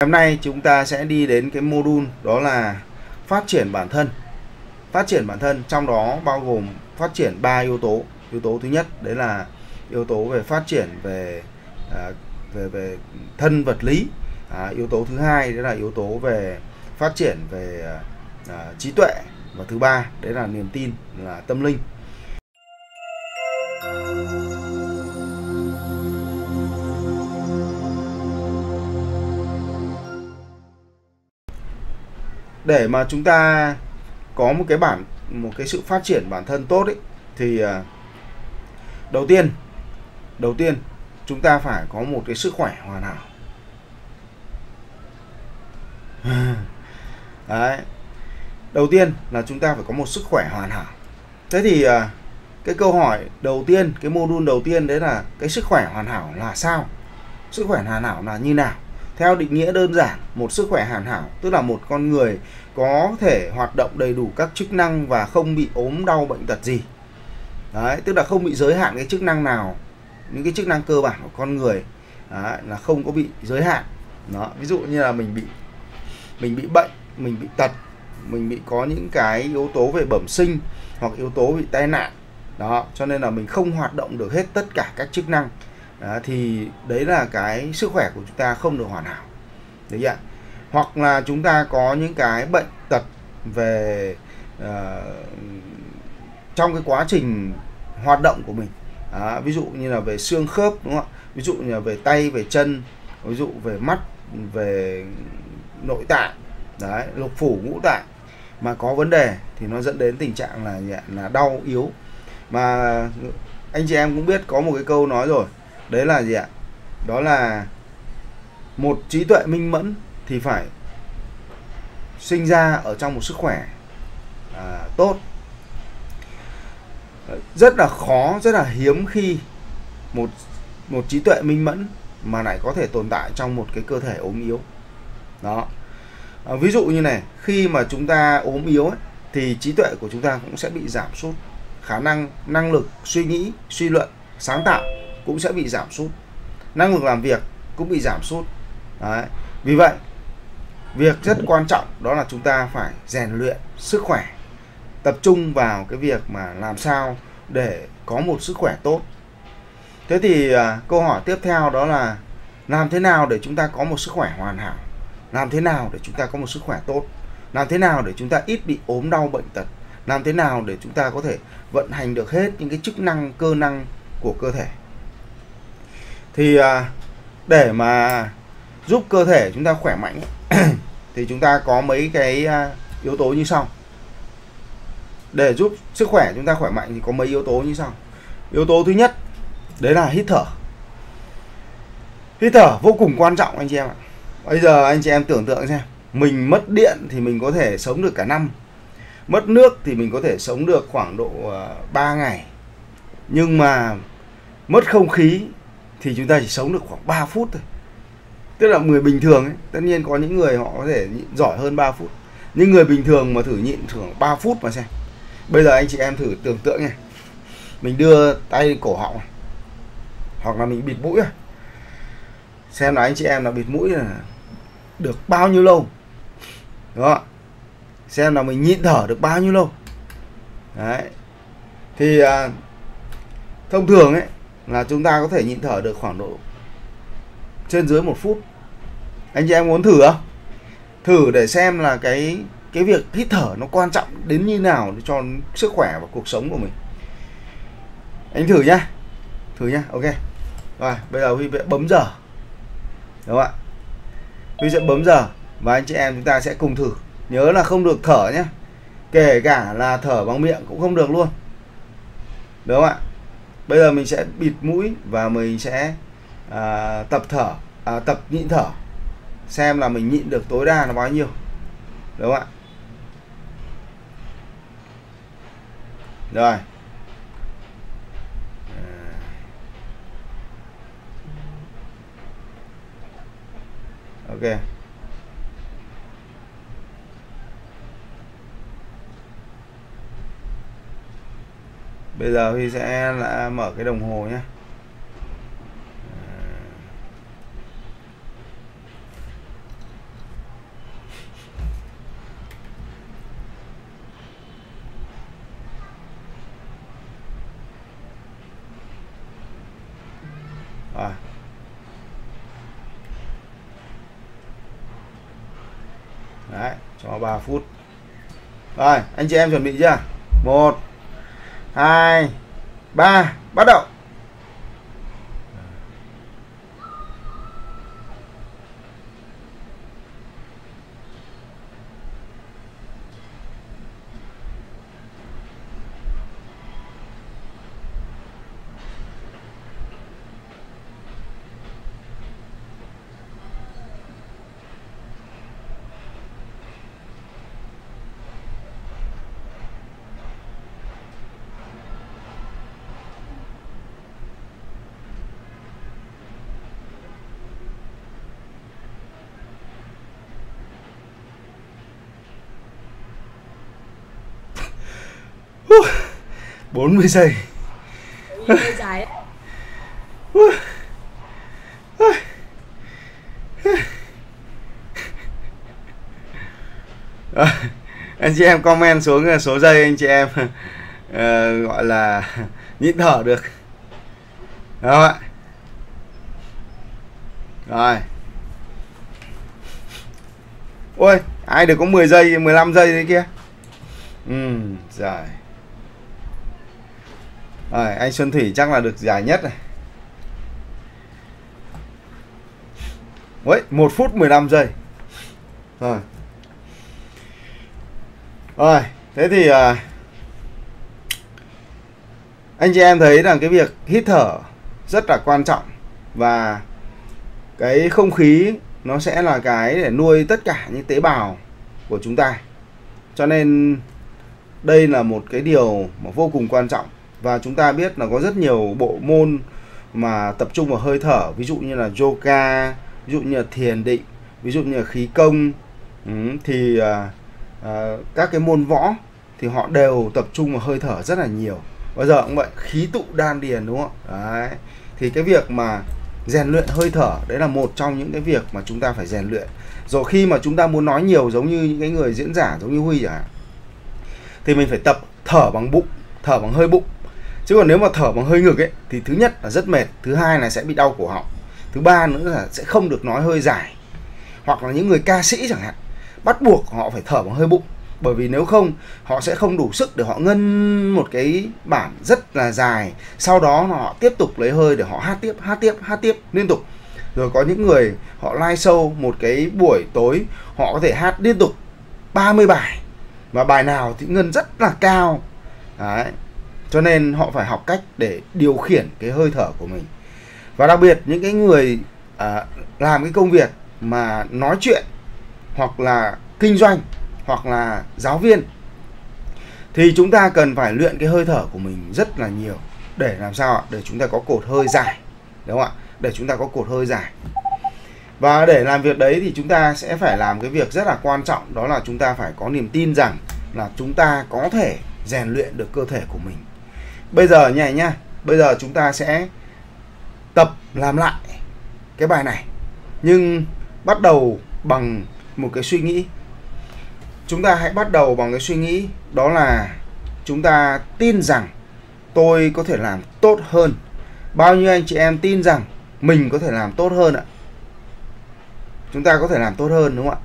Hôm nay chúng ta sẽ đi đến cái module đó là phát triển bản thân. Phát triển bản thân trong đó bao gồm phát triển ba yếu tố. Yếu tố thứ nhất đấy là yếu tố về phát triển về à, về về thân vật lý. À, yếu tố thứ hai đấy là yếu tố về phát triển về à, à trí tuệ và thứ ba đấy là niềm tin là tâm linh. Để mà chúng ta có một cái bản, một cái sự phát triển bản thân tốt ấy, thì à, đầu tiên đầu tiên chúng ta phải có một cái sức khỏe hoàn hảo. Đấy. Đầu tiên là chúng ta phải có một sức khỏe hoàn hảo. Thế thì à, cái câu hỏi đầu tiên, cái module đầu tiên đấy là cái sức khỏe hoàn hảo là sao? Sức khỏe hoàn hảo là như nào? Theo định nghĩa đơn giản, một sức khỏe hoàn hảo tức là một con người có thể hoạt động đầy đủ các chức năng và không bị ốm đau bệnh tật gì. Đấy, tức là không bị giới hạn cái chức năng nào, những cái chức năng cơ bản của con người đấy, là không có bị giới hạn. Đó, ví dụ như là mình bị mình bị bệnh, mình bị tật, mình bị có những cái yếu tố về bẩm sinh hoặc yếu tố bị tai nạn. Đó, cho nên là mình không hoạt động được hết tất cả các chức năng đó, thì đấy là cái sức khỏe của chúng ta không được hoàn hảo. Đấy ạ. Hoặc là chúng ta có những cái bệnh tật về uh, trong cái quá trình hoạt động của mình. Đó, ví dụ như là về xương khớp đúng không ạ? Ví dụ như là về tay về chân ví dụ về mắt về nội tạng đấy lục phủ ngũ tạng mà có vấn đề thì nó dẫn đến tình trạng là là đau yếu. Mà anh chị em cũng biết có một cái câu nói rồi đấy là gì ạ? Đó là một trí tuệ minh mẫn thì phải sinh ra ở trong một sức khỏe à, tốt. Rất là khó rất là hiếm khi một một trí tuệ minh mẫn mà lại có thể tồn tại trong một cái cơ thể ốm yếu. Đó. À, ví dụ như này khi mà chúng ta ốm yếu ấy, thì trí tuệ của chúng ta cũng sẽ bị giảm sút. Khả năng năng lực suy nghĩ suy luận sáng tạo cũng sẽ bị giảm sút. Năng lực làm việc cũng bị giảm sút. Đấy. vì vậy việc rất quan trọng đó là chúng ta phải rèn luyện sức khỏe tập trung vào cái việc mà làm sao để có một sức khỏe tốt. Thế thì à, câu hỏi tiếp theo đó là làm thế nào để chúng ta có một sức khỏe hoàn hảo? Làm thế nào để chúng ta có một sức khỏe tốt? Làm thế nào để chúng ta ít bị ốm đau bệnh tật? Làm thế nào để chúng ta có thể vận hành được hết những cái chức năng cơ năng của cơ thể? Thì à, để mà giúp cơ thể chúng ta khỏe mạnh thì chúng ta có mấy cái à, yếu tố như sau. Để giúp sức khỏe chúng ta khỏe mạnh thì có mấy yếu tố như sau. Yếu tố thứ nhất đấy là hít thở. Hít thở vô cùng quan trọng anh chị em ạ. Bây giờ anh chị em tưởng tượng xem mình mất điện thì mình có thể sống được cả năm. Mất nước thì mình có thể sống được khoảng độ à, 3 ngày. Nhưng mà mất không khí thì chúng ta chỉ sống được khoảng 3 phút thôi. Tức là người bình thường ấy, tất nhiên có những người họ có thể nhịn giỏi hơn 3 phút. Những người bình thường mà thử nhịn thưởng 3 phút mà xem. Bây giờ anh chị em thử tưởng tượng nha. Mình đưa tay cổ họng hoặc là mình bịt mũi xem là anh chị em là bịt mũi là được bao nhiêu lâu. Đó xem là mình nhịn thở được bao nhiêu lâu. Đấy. Thì à, thông thường ấy là chúng ta có thể nhịn thở được khoảng độ trên dưới một phút. Anh chị em muốn thử không? Thử để xem là cái cái việc hít thở nó quan trọng đến như nào cho sức khỏe và cuộc sống của mình. Anh thử nhá. Thử nhá, ok. Rồi, bây giờ huy sẽ bấm giờ. Đúng không ạ? Huy sẽ bấm giờ và anh chị em chúng ta sẽ cùng thử. Nhớ là không được thở nhé kể cả là thở bằng miệng cũng không được luôn. Đúng không ạ? Bây giờ mình sẽ bịt mũi và mình sẽ à, tập thở à, tập nhịn thở. Xem là mình nhịn được tối đa nó bao nhiêu. Đúng không ạ? Rồi. Ok. bây giờ huy sẽ là mở cái đồng hồ nhé à. Đấy, cho 3 phút. Rồi, anh chị em chuẩn bị chưa? 1 hai ba bắt đầu. 40 giây. Dài. Rồi, anh chị em comment xuống số giây anh chị em ờ, gọi là nhịn thở được. Đúng không ạ? Rồi. Ôi ai được có 10 giây 15 giây đấy kia? Ừ rồi rồi anh Xuân Thủy chắc là được dài nhất này. Ôi, 1 phút 15 giây. Rồi. Rồi, thế thì à, Anh chị em thấy rằng cái việc hít thở rất là quan trọng Và cái không khí nó sẽ là cái để nuôi tất cả những tế bào của chúng ta. Cho nên đây là một cái điều mà vô cùng quan trọng và chúng ta biết là có rất nhiều bộ môn mà tập trung vào hơi thở ví dụ như là yoga ví dụ như là thiền định ví dụ như là khí công. Ừ, thì à, à, các cái môn võ thì họ đều tập trung vào hơi thở rất là nhiều. Bây giờ cũng vậy khí tụ đan điền đúng không? Đấy. Thì cái việc mà rèn luyện hơi thở đấy là một trong những cái việc mà chúng ta phải rèn luyện. Rồi khi mà chúng ta muốn nói nhiều giống như những cái người diễn giả giống như huy chẳng hạn thì mình phải tập thở bằng bụng thở bằng hơi bụng chứ còn nếu mà thở bằng hơi ngực ấy, thì thứ nhất là rất mệt, thứ hai là sẽ bị đau cổ họng, thứ ba nữa là sẽ không được nói hơi dài. Hoặc là những người ca sĩ chẳng hạn, bắt buộc họ phải thở bằng hơi bụng, bởi vì nếu không, họ sẽ không đủ sức để họ ngân một cái bản rất là dài, sau đó họ tiếp tục lấy hơi để họ hát tiếp hát tiếp hát tiếp liên tục. Rồi có những người họ live show một cái buổi tối, họ có thể hát liên tục 30 bài, và bài nào thì ngân rất là cao. Đấy cho nên họ phải học cách để điều khiển cái hơi thở của mình. Và đặc biệt những cái người à, làm cái công việc mà nói chuyện hoặc là kinh doanh hoặc là giáo viên thì chúng ta cần phải luyện cái hơi thở của mình rất là nhiều để làm sao ạ? Để chúng ta có cột hơi dài đúng không ạ? Để chúng ta có cột hơi dài. Và để làm việc đấy thì chúng ta sẽ phải làm cái việc rất là quan trọng đó là chúng ta phải có niềm tin rằng là chúng ta có thể rèn luyện được cơ thể của mình bây giờ nhảy nhá. Bây giờ chúng ta sẽ tập làm lại cái bài này. Nhưng bắt đầu bằng một cái suy nghĩ. Chúng ta hãy bắt đầu bằng cái suy nghĩ đó là chúng ta tin rằng tôi có thể làm tốt hơn. Bao nhiêu anh chị em tin rằng mình có thể làm tốt hơn ạ? Chúng ta có thể làm tốt hơn đúng không ạ?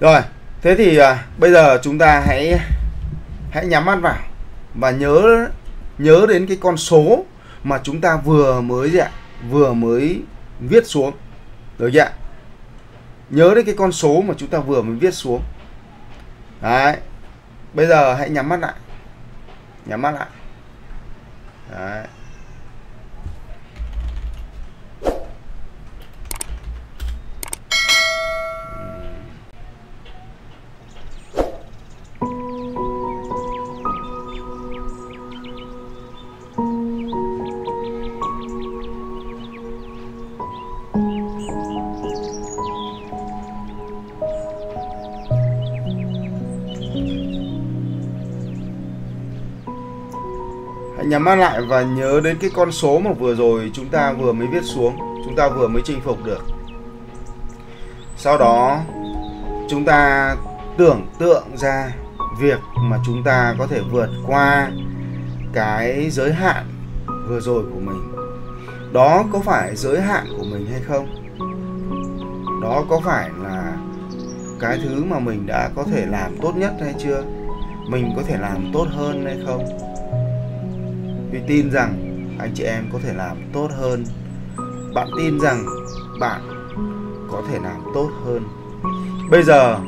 Rồi thế thì à, bây giờ chúng ta hãy hãy nhắm mắt vào và nhớ nhớ đến cái con số mà chúng ta vừa mới gì ạ? Vừa mới viết xuống. Được chưa ạ? Nhớ đến cái con số mà chúng ta vừa mới viết xuống. Đấy. Bây giờ hãy nhắm mắt lại. Nhắm mắt lại. Đấy. Mang lại và nhớ đến cái con số mà vừa rồi chúng ta vừa mới viết xuống, chúng ta vừa mới chinh phục được. Sau đó chúng ta tưởng tượng ra việc mà chúng ta có thể vượt qua cái giới hạn vừa rồi của mình. Đó có phải giới hạn của mình hay không? Đó có phải là cái thứ mà mình đã có thể làm tốt nhất hay chưa mình có thể làm tốt hơn hay không Huy tin rằng anh chị em có thể làm tốt hơn. Bạn tin rằng bạn có thể làm tốt hơn. Bây giờ,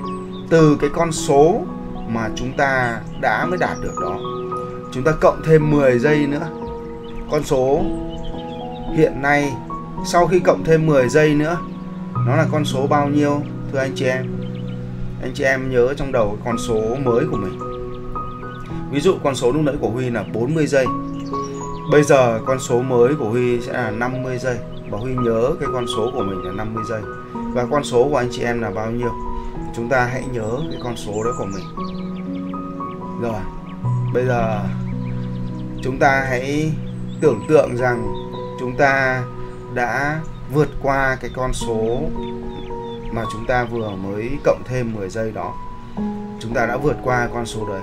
từ cái con số mà chúng ta đã mới đạt được đó, chúng ta cộng thêm 10 giây nữa. Con số hiện nay, sau khi cộng thêm 10 giây nữa, nó là con số bao nhiêu, thưa anh chị em? Anh chị em nhớ trong đầu con số mới của mình. Ví dụ con số lúc nãy của Huy là 40 giây bây giờ con số mới của Huy sẽ là 50 giây và Huy nhớ cái con số của mình là 50 giây. Và con số của anh chị em là bao nhiêu? Chúng ta hãy nhớ cái con số đó của mình. Rồi, bây giờ chúng ta hãy tưởng tượng rằng chúng ta đã vượt qua cái con số mà chúng ta vừa mới cộng thêm 10 giây đó. Chúng ta đã vượt qua con số đấy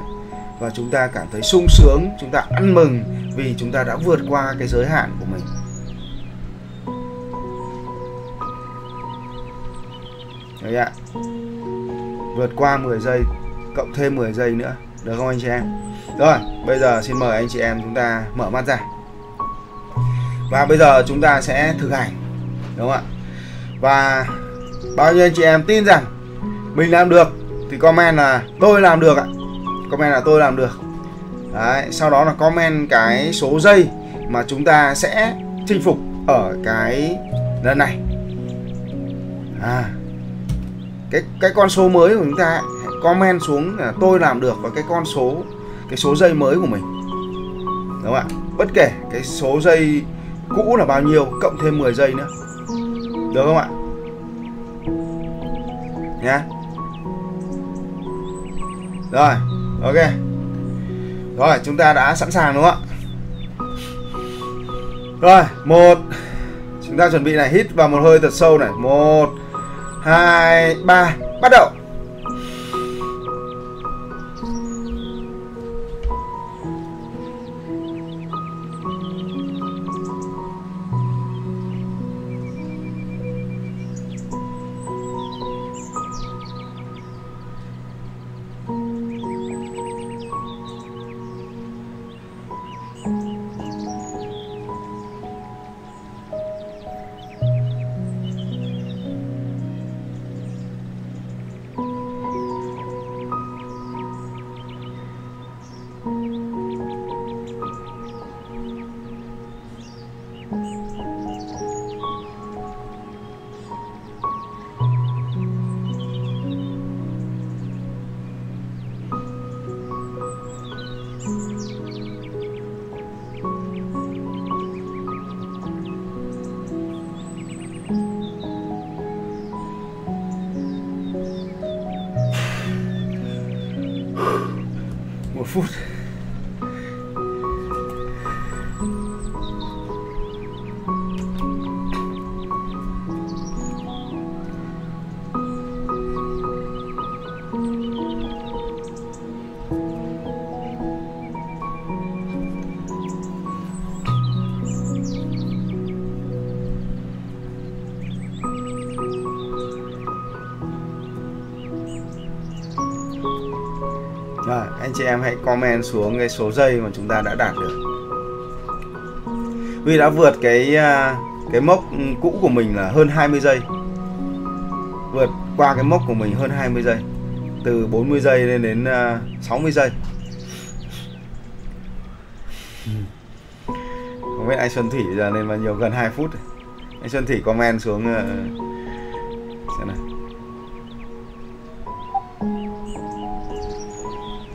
và chúng ta cảm thấy sung sướng, chúng ta ăn mừng vì chúng ta đã vượt qua cái giới hạn của mình. Đấy ạ. Vượt qua 10 giây, cộng thêm 10 giây nữa. Được không anh chị em? Rồi, bây giờ xin mời anh chị em chúng ta mở mắt ra. Và bây giờ chúng ta sẽ thực hành. Đúng không ạ? Và bao nhiêu anh chị em tin rằng mình làm được thì comment là tôi làm được ạ comment là tôi làm được. Đấy, sau đó là comment cái số giây mà chúng ta sẽ chinh phục ở cái lần này. À cái cái con số mới của chúng ta comment xuống là tôi làm được và cái con số cái số giây mới của mình. Đúng không ạ? Bất kể cái số giây cũ là bao nhiêu cộng thêm 10 giây nữa. Được không ạ? Nhá rồi ok. Rồi, chúng ta đã sẵn sàng đúng không ạ? Rồi, một. Chúng ta chuẩn bị này, hít vào một hơi thật sâu này. Một, hai, ba, bắt đầu. Anh chị em hãy comment xuống cái số giây mà chúng ta đã đạt được. Huy đã vượt cái à, cái mốc cũ của mình là hơn 20 giây. Vượt qua cái mốc của mình hơn 20 giây. Từ 40 giây lên đến à, 60 giây. Không biết anh Xuân Thủy giờ lên bao nhiêu, gần 2 phút. Anh Xuân Thủy comment xuống à,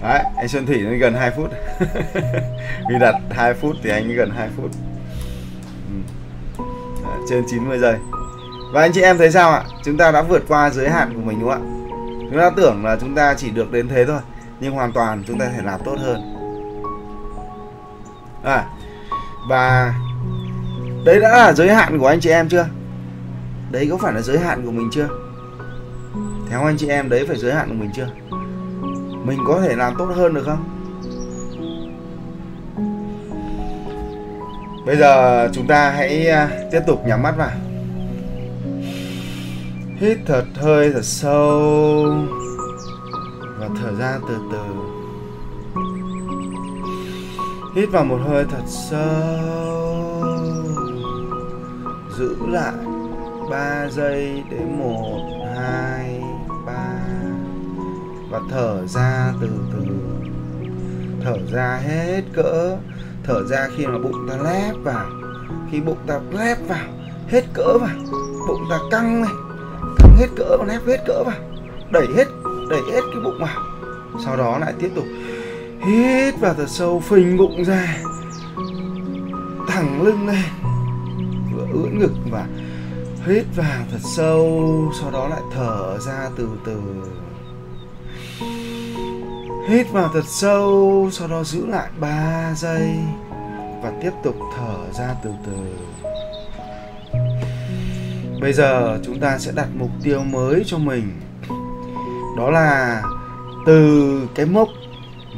Đấy, anh Xuân Thủy nó gần 2 phút Vì đặt 2 phút thì anh gần 2 phút. Ừ. Đấy, Trên 90 giây Và anh chị em thấy sao ạ? Chúng ta đã vượt qua giới hạn của mình đúng không ạ? Chúng ta tưởng là chúng ta chỉ được đến thế thôi Nhưng hoàn toàn chúng ta thể làm tốt hơn à, Và Đấy đã là giới hạn của anh chị em chưa? Đấy có phải là giới hạn của mình chưa? Theo anh chị em đấy phải giới hạn của mình chưa? Mình có thể làm tốt hơn được không? Bây giờ chúng ta hãy à, tiếp tục nhắm mắt vào. Hít thật hơi thật sâu và thở ra từ từ. Hít vào một hơi thật sâu. Giữ lại 3 giây đến 1 2 và thở ra từ từ. Thở ra hết cỡ. Thở ra khi mà bụng ta lép vào. Khi bụng ta lép vào, hết cỡ vào. Bụng ta căng lên. Căng hết cỡ và lép hết cỡ vào. Đẩy hết đẩy hết cái bụng vào. Sau đó lại tiếp tục hít vào thật sâu, phình bụng ra. Thẳng lưng lên. Vừa ưỡn ngực và hít vào thật sâu. Sau đó lại thở ra từ từ hít vào thật sâu, sau đó giữ lại 3 giây và tiếp tục thở ra từ từ. Bây giờ chúng ta sẽ đặt mục tiêu mới cho mình. Đó là từ cái mốc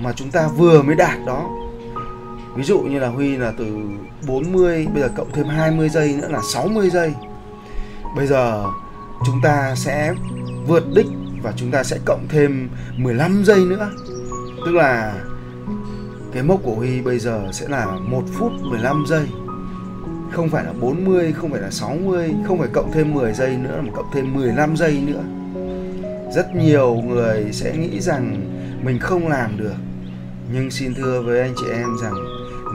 mà chúng ta vừa mới đạt đó. Ví dụ như là Huy là từ 40 bây giờ cộng thêm 20 giây nữa là 60 giây. Bây giờ chúng ta sẽ vượt đích và chúng ta sẽ cộng thêm 15 giây nữa tức là cái mốc của Huy bây giờ sẽ là 1 phút 15 giây không phải là 40, không phải là 60, không phải cộng thêm 10 giây nữa mà cộng thêm 15 giây nữa. Rất nhiều người sẽ nghĩ rằng mình không làm được. Nhưng xin thưa với anh chị em rằng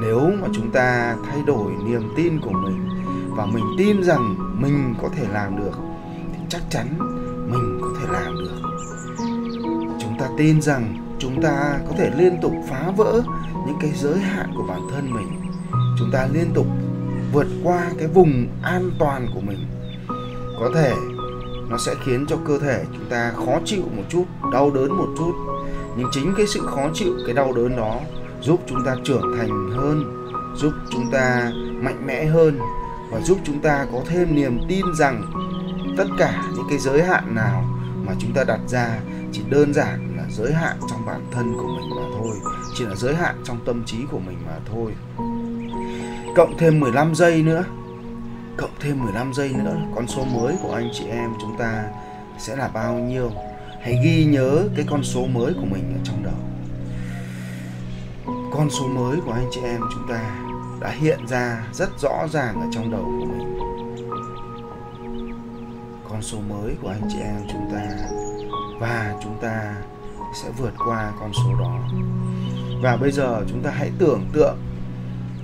nếu mà chúng ta thay đổi niềm tin của mình và mình tin rằng mình có thể làm được thì chắc chắn mình có thể làm được. Chúng ta tin rằng chúng ta có thể liên tục phá vỡ những cái giới hạn của bản thân mình. Chúng ta liên tục vượt qua cái vùng an toàn của mình có thể nó sẽ khiến cho cơ thể chúng ta khó chịu một chút, đau đớn một chút nhưng chính cái sự khó chịu, cái đau đớn đó giúp chúng ta trưởng thành hơn, giúp chúng ta mạnh mẽ hơn và giúp chúng ta có thêm niềm tin rằng tất cả những cái giới hạn nào mà chúng ta đặt ra chỉ đơn giản giới hạn trong bản thân của mình mà thôi, chỉ là giới hạn trong tâm trí của mình mà thôi. Cộng thêm 15 giây nữa, cộng thêm 15 giây nữa, con số mới của anh chị em chúng ta sẽ là bao nhiêu? Hãy ghi nhớ cái con số mới của mình ở trong đầu. Con số mới của anh chị em chúng ta đã hiện ra rất rõ ràng ở trong đầu của mình. Con số mới của anh chị em chúng ta và chúng ta sẽ vượt qua con số đó. Và bây giờ chúng ta hãy tưởng tượng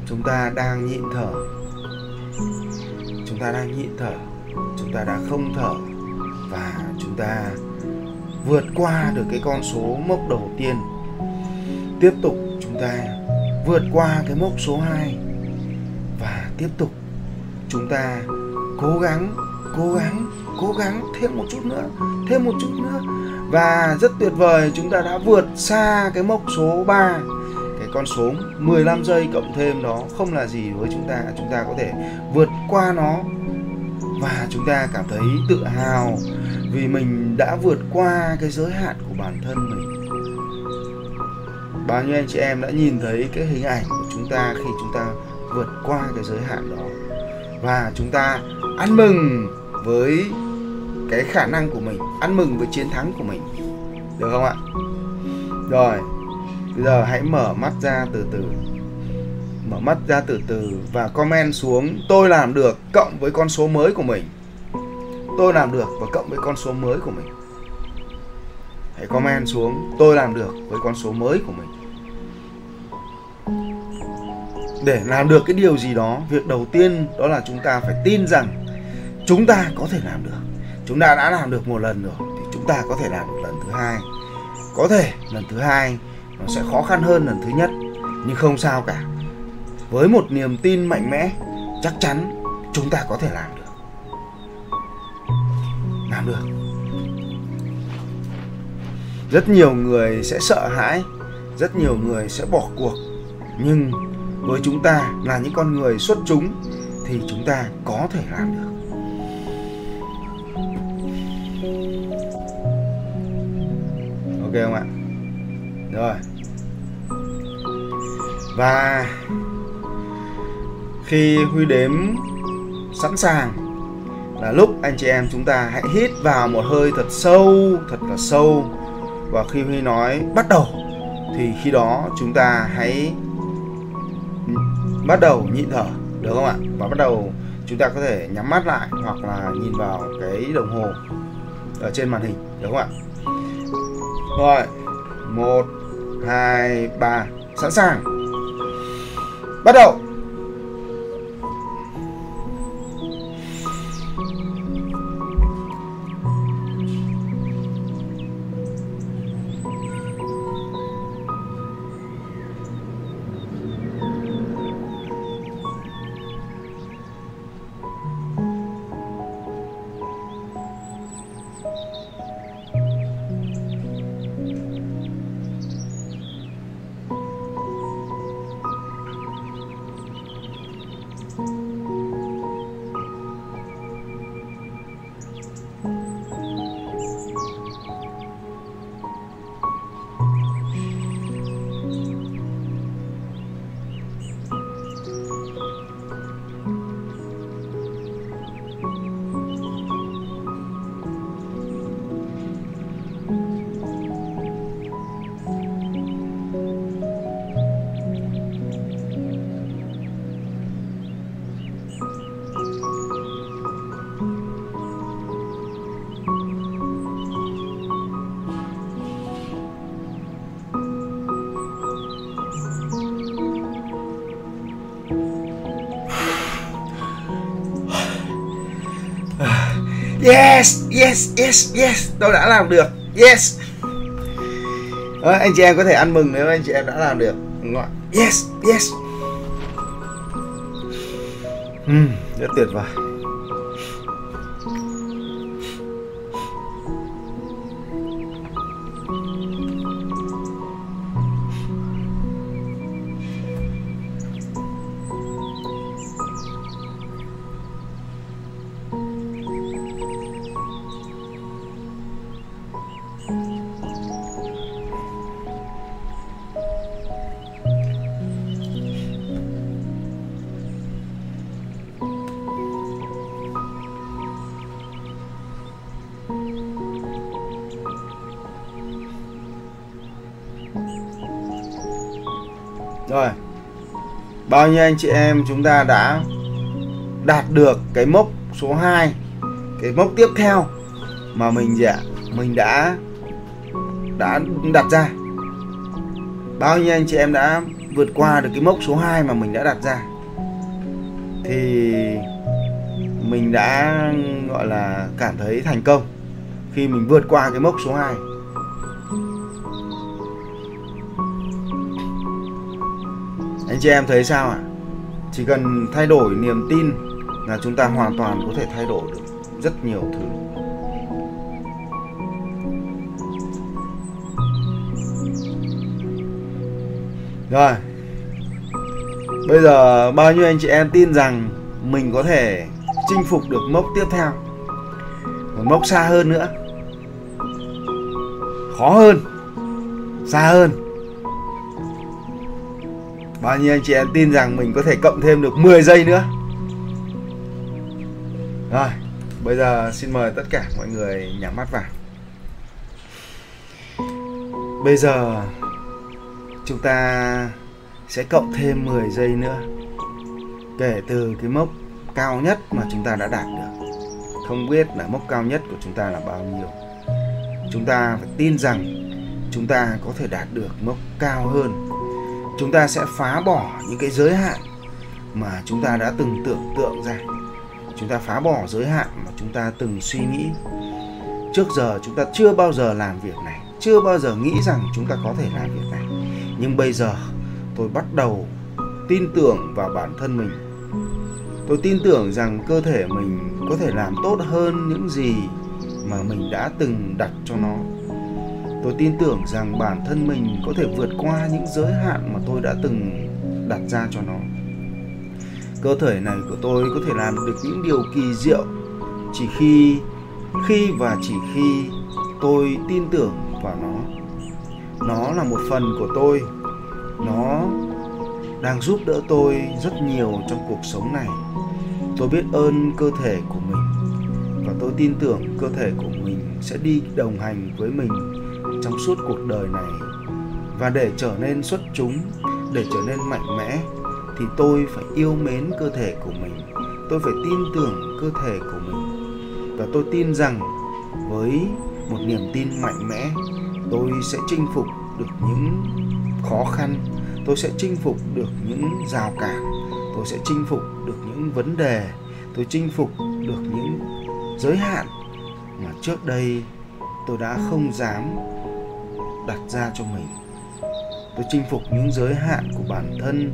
chúng ta đang nhịn thở. Chúng ta đang nhịn thở, chúng ta đã không thở và chúng ta vượt qua được cái con số mốc đầu tiên. Tiếp tục chúng ta vượt qua cái mốc số 2 và tiếp tục chúng ta cố gắng cố gắng cố gắng thêm một chút nữa, thêm một chút nữa và rất tuyệt vời, chúng ta đã vượt xa cái mốc số 3 con số 15 giây cộng thêm đó không là gì với chúng ta. Chúng ta có thể vượt qua nó. Và chúng ta cảm thấy tự hào vì mình đã vượt qua cái giới hạn của bản thân mình. Bao nhiêu anh chị em đã nhìn thấy cái hình ảnh của chúng ta khi chúng ta vượt qua cái giới hạn đó. Và chúng ta ăn mừng với cái khả năng của mình, ăn mừng với chiến thắng của mình. Được không ạ? Rồi, Bây giờ hãy mở mắt ra từ từ. Mở mắt ra từ từ Và comment xuống, Tôi làm được cộng với con số mới của mình. Tôi làm được và cộng với con số mới của mình. Hãy comment xuống, Tôi làm được với con số mới của mình. Để làm được cái điều gì đó, Việc đầu tiên đó là chúng ta phải tin rằng Chúng ta có thể làm được. Chúng ta đã làm được một lần rồi, Thì chúng ta có thể làm được lần thứ hai. Có thể lần thứ hai nó sẽ khó khăn hơn lần thứ nhất, nhưng không sao cả. Với một niềm tin mạnh mẽ, chắc chắn chúng ta có thể làm được. Làm được. Rất nhiều người sẽ sợ hãi, rất nhiều người sẽ bỏ cuộc, nhưng với chúng ta là những con người xuất chúng, thì chúng ta có thể làm được. Ok không ạ? Rồi. Và khi huy đếm sẵn sàng là lúc anh chị em chúng ta hãy hít vào một hơi thật sâu, thật là sâu. Và khi Huy nói bắt đầu, thì khi đó chúng ta hãy bắt đầu nhịn thở, được không ạ? Và bắt đầu chúng ta có thể nhắm mắt lại hoặc là nhìn vào cái đồng hồ ở trên màn hình, được không ạ? Rồi một hai ba. Sẵn sàng. Bắt đầu. Yes, yes, yes, tôi đã làm được. Yes. Đó, anh chị em có thể ăn mừng nếu anh chị em đã làm được. Gọi yes, yes. Uhm, rất tuyệt vời. Bao nhiêu anh chị em, chúng ta đã đạt được cái mốc số 2 Cái mốc tiếp theo mà mình dạ mình đã đã đặt ra. Bao nhiêu anh chị em đã vượt qua được cái mốc số 2 mà mình đã đặt ra? Thì mình đã, gọi là, cảm thấy thành công khi mình vượt qua cái mốc số 2 chị em thấy sao ạ? Chỉ cần thay đổi niềm tin là chúng ta hoàn toàn có thể thay đổi được rất nhiều thứ. Rồi. Bây giờ bao nhiêu anh chị em tin rằng mình có thể chinh phục được mốc tiếp theo? Một mốc xa hơn nữa. Khó hơn. Xa hơn. Bao nhiêu anh chị em tin rằng mình có thể cộng thêm được 10 giây nữa? Rồi, Bây giờ xin mời tất cả mọi người nhắm mắt vào. Bây giờ Chúng ta sẽ cộng thêm 10 giây nữa, Kể từ cái mốc cao nhất mà chúng ta đã đạt được. Không biết là mốc cao nhất của chúng ta là bao nhiêu. Chúng ta phải tin rằng chúng ta có thể đạt được mốc cao hơn chúng ta sẽ phá bỏ những cái giới hạn mà chúng ta đã từng tưởng tượng ra. Chúng ta phá bỏ giới hạn mà chúng ta từng suy nghĩ. Trước giờ chúng ta chưa bao giờ làm việc này. Chưa bao giờ nghĩ rằng chúng ta có thể làm việc này. Nhưng bây giờ tôi bắt đầu tin tưởng vào bản thân mình. Tôi tin tưởng rằng cơ thể mình có thể làm tốt hơn những gì mà mình đã từng đặt cho nó tôi tin tưởng rằng bản thân mình có thể vượt qua những giới hạn mà tôi đã từng đặt ra cho nó. Cơ thể này của tôi có thể làm được những điều kỳ diệu, chỉ khi khi và chỉ khi tôi tin tưởng vào nó. Nó là một phần của tôi. Nó đang giúp đỡ tôi rất nhiều trong cuộc sống này. Tôi biết ơn cơ thể của mình và tôi tin tưởng cơ thể của mình sẽ đi đồng hành với mình trong suốt cuộc đời này. Và để trở nên xuất chúng, để trở nên mạnh mẽ, thì tôi phải yêu mến cơ thể của mình. Tôi phải tin tưởng cơ thể của mình. Và tôi tin rằng với một niềm tin mạnh mẽ, tôi sẽ chinh phục được những khó khăn, tôi sẽ chinh phục được những rào cản, tôi sẽ chinh phục được những vấn đề, tôi chinh phục được những giới hạn mà trước đây tôi đã không dám đặt ra cho mình. Tôi chinh phục những giới hạn của bản thân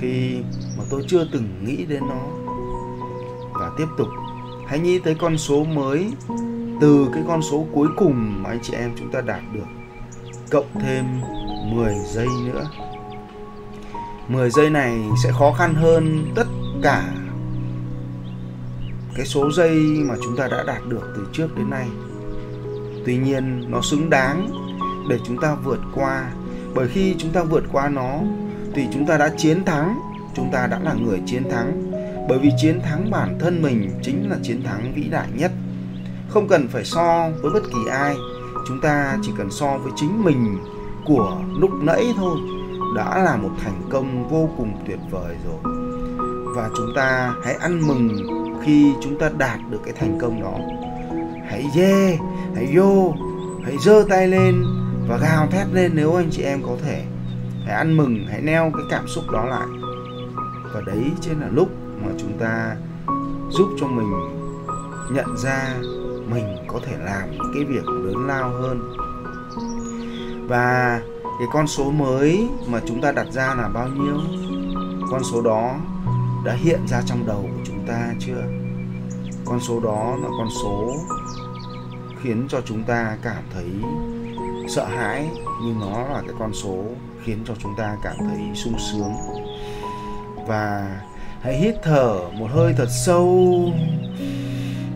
khi mà tôi chưa từng nghĩ đến nó. Và tiếp tục, hãy nghĩ tới con số mới từ cái con số cuối cùng mà anh chị em chúng ta đạt được, cộng thêm 10 giây nữa. 10 giây này sẽ khó khăn hơn tất cả cái số giây mà chúng ta đã đạt được từ trước đến nay. Tuy nhiên, nó xứng đáng để chúng ta vượt qua. Bởi khi chúng ta vượt qua nó, thì chúng ta đã chiến thắng. Chúng ta đã là người chiến thắng. Bởi vì chiến thắng bản thân mình chính là chiến thắng vĩ đại nhất. Không cần phải so với bất kỳ ai. Chúng ta chỉ cần so với chính mình của lúc nãy thôi. Đã là một thành công vô cùng tuyệt vời rồi. Và chúng ta hãy ăn mừng khi chúng ta đạt được cái thành công đó. Hãy yeah, hãy vô hãy giơ tay lên và gào thét lên nếu anh chị em có thể. Hãy ăn mừng, hãy neo cái cảm xúc đó lại. Và đấy chính là lúc mà chúng ta giúp cho mình nhận ra mình có thể làm những cái việc lớn lao hơn. Và cái con số mới mà chúng ta đặt ra là bao nhiêu? Con số đó đã hiện ra trong đầu của chúng ta chưa? Con số đó là con số khiến cho chúng ta cảm thấy sợ hãi, nhưng nó là cái con số khiến cho chúng ta cảm thấy sung sướng. Và hãy hít thở một hơi thật sâu,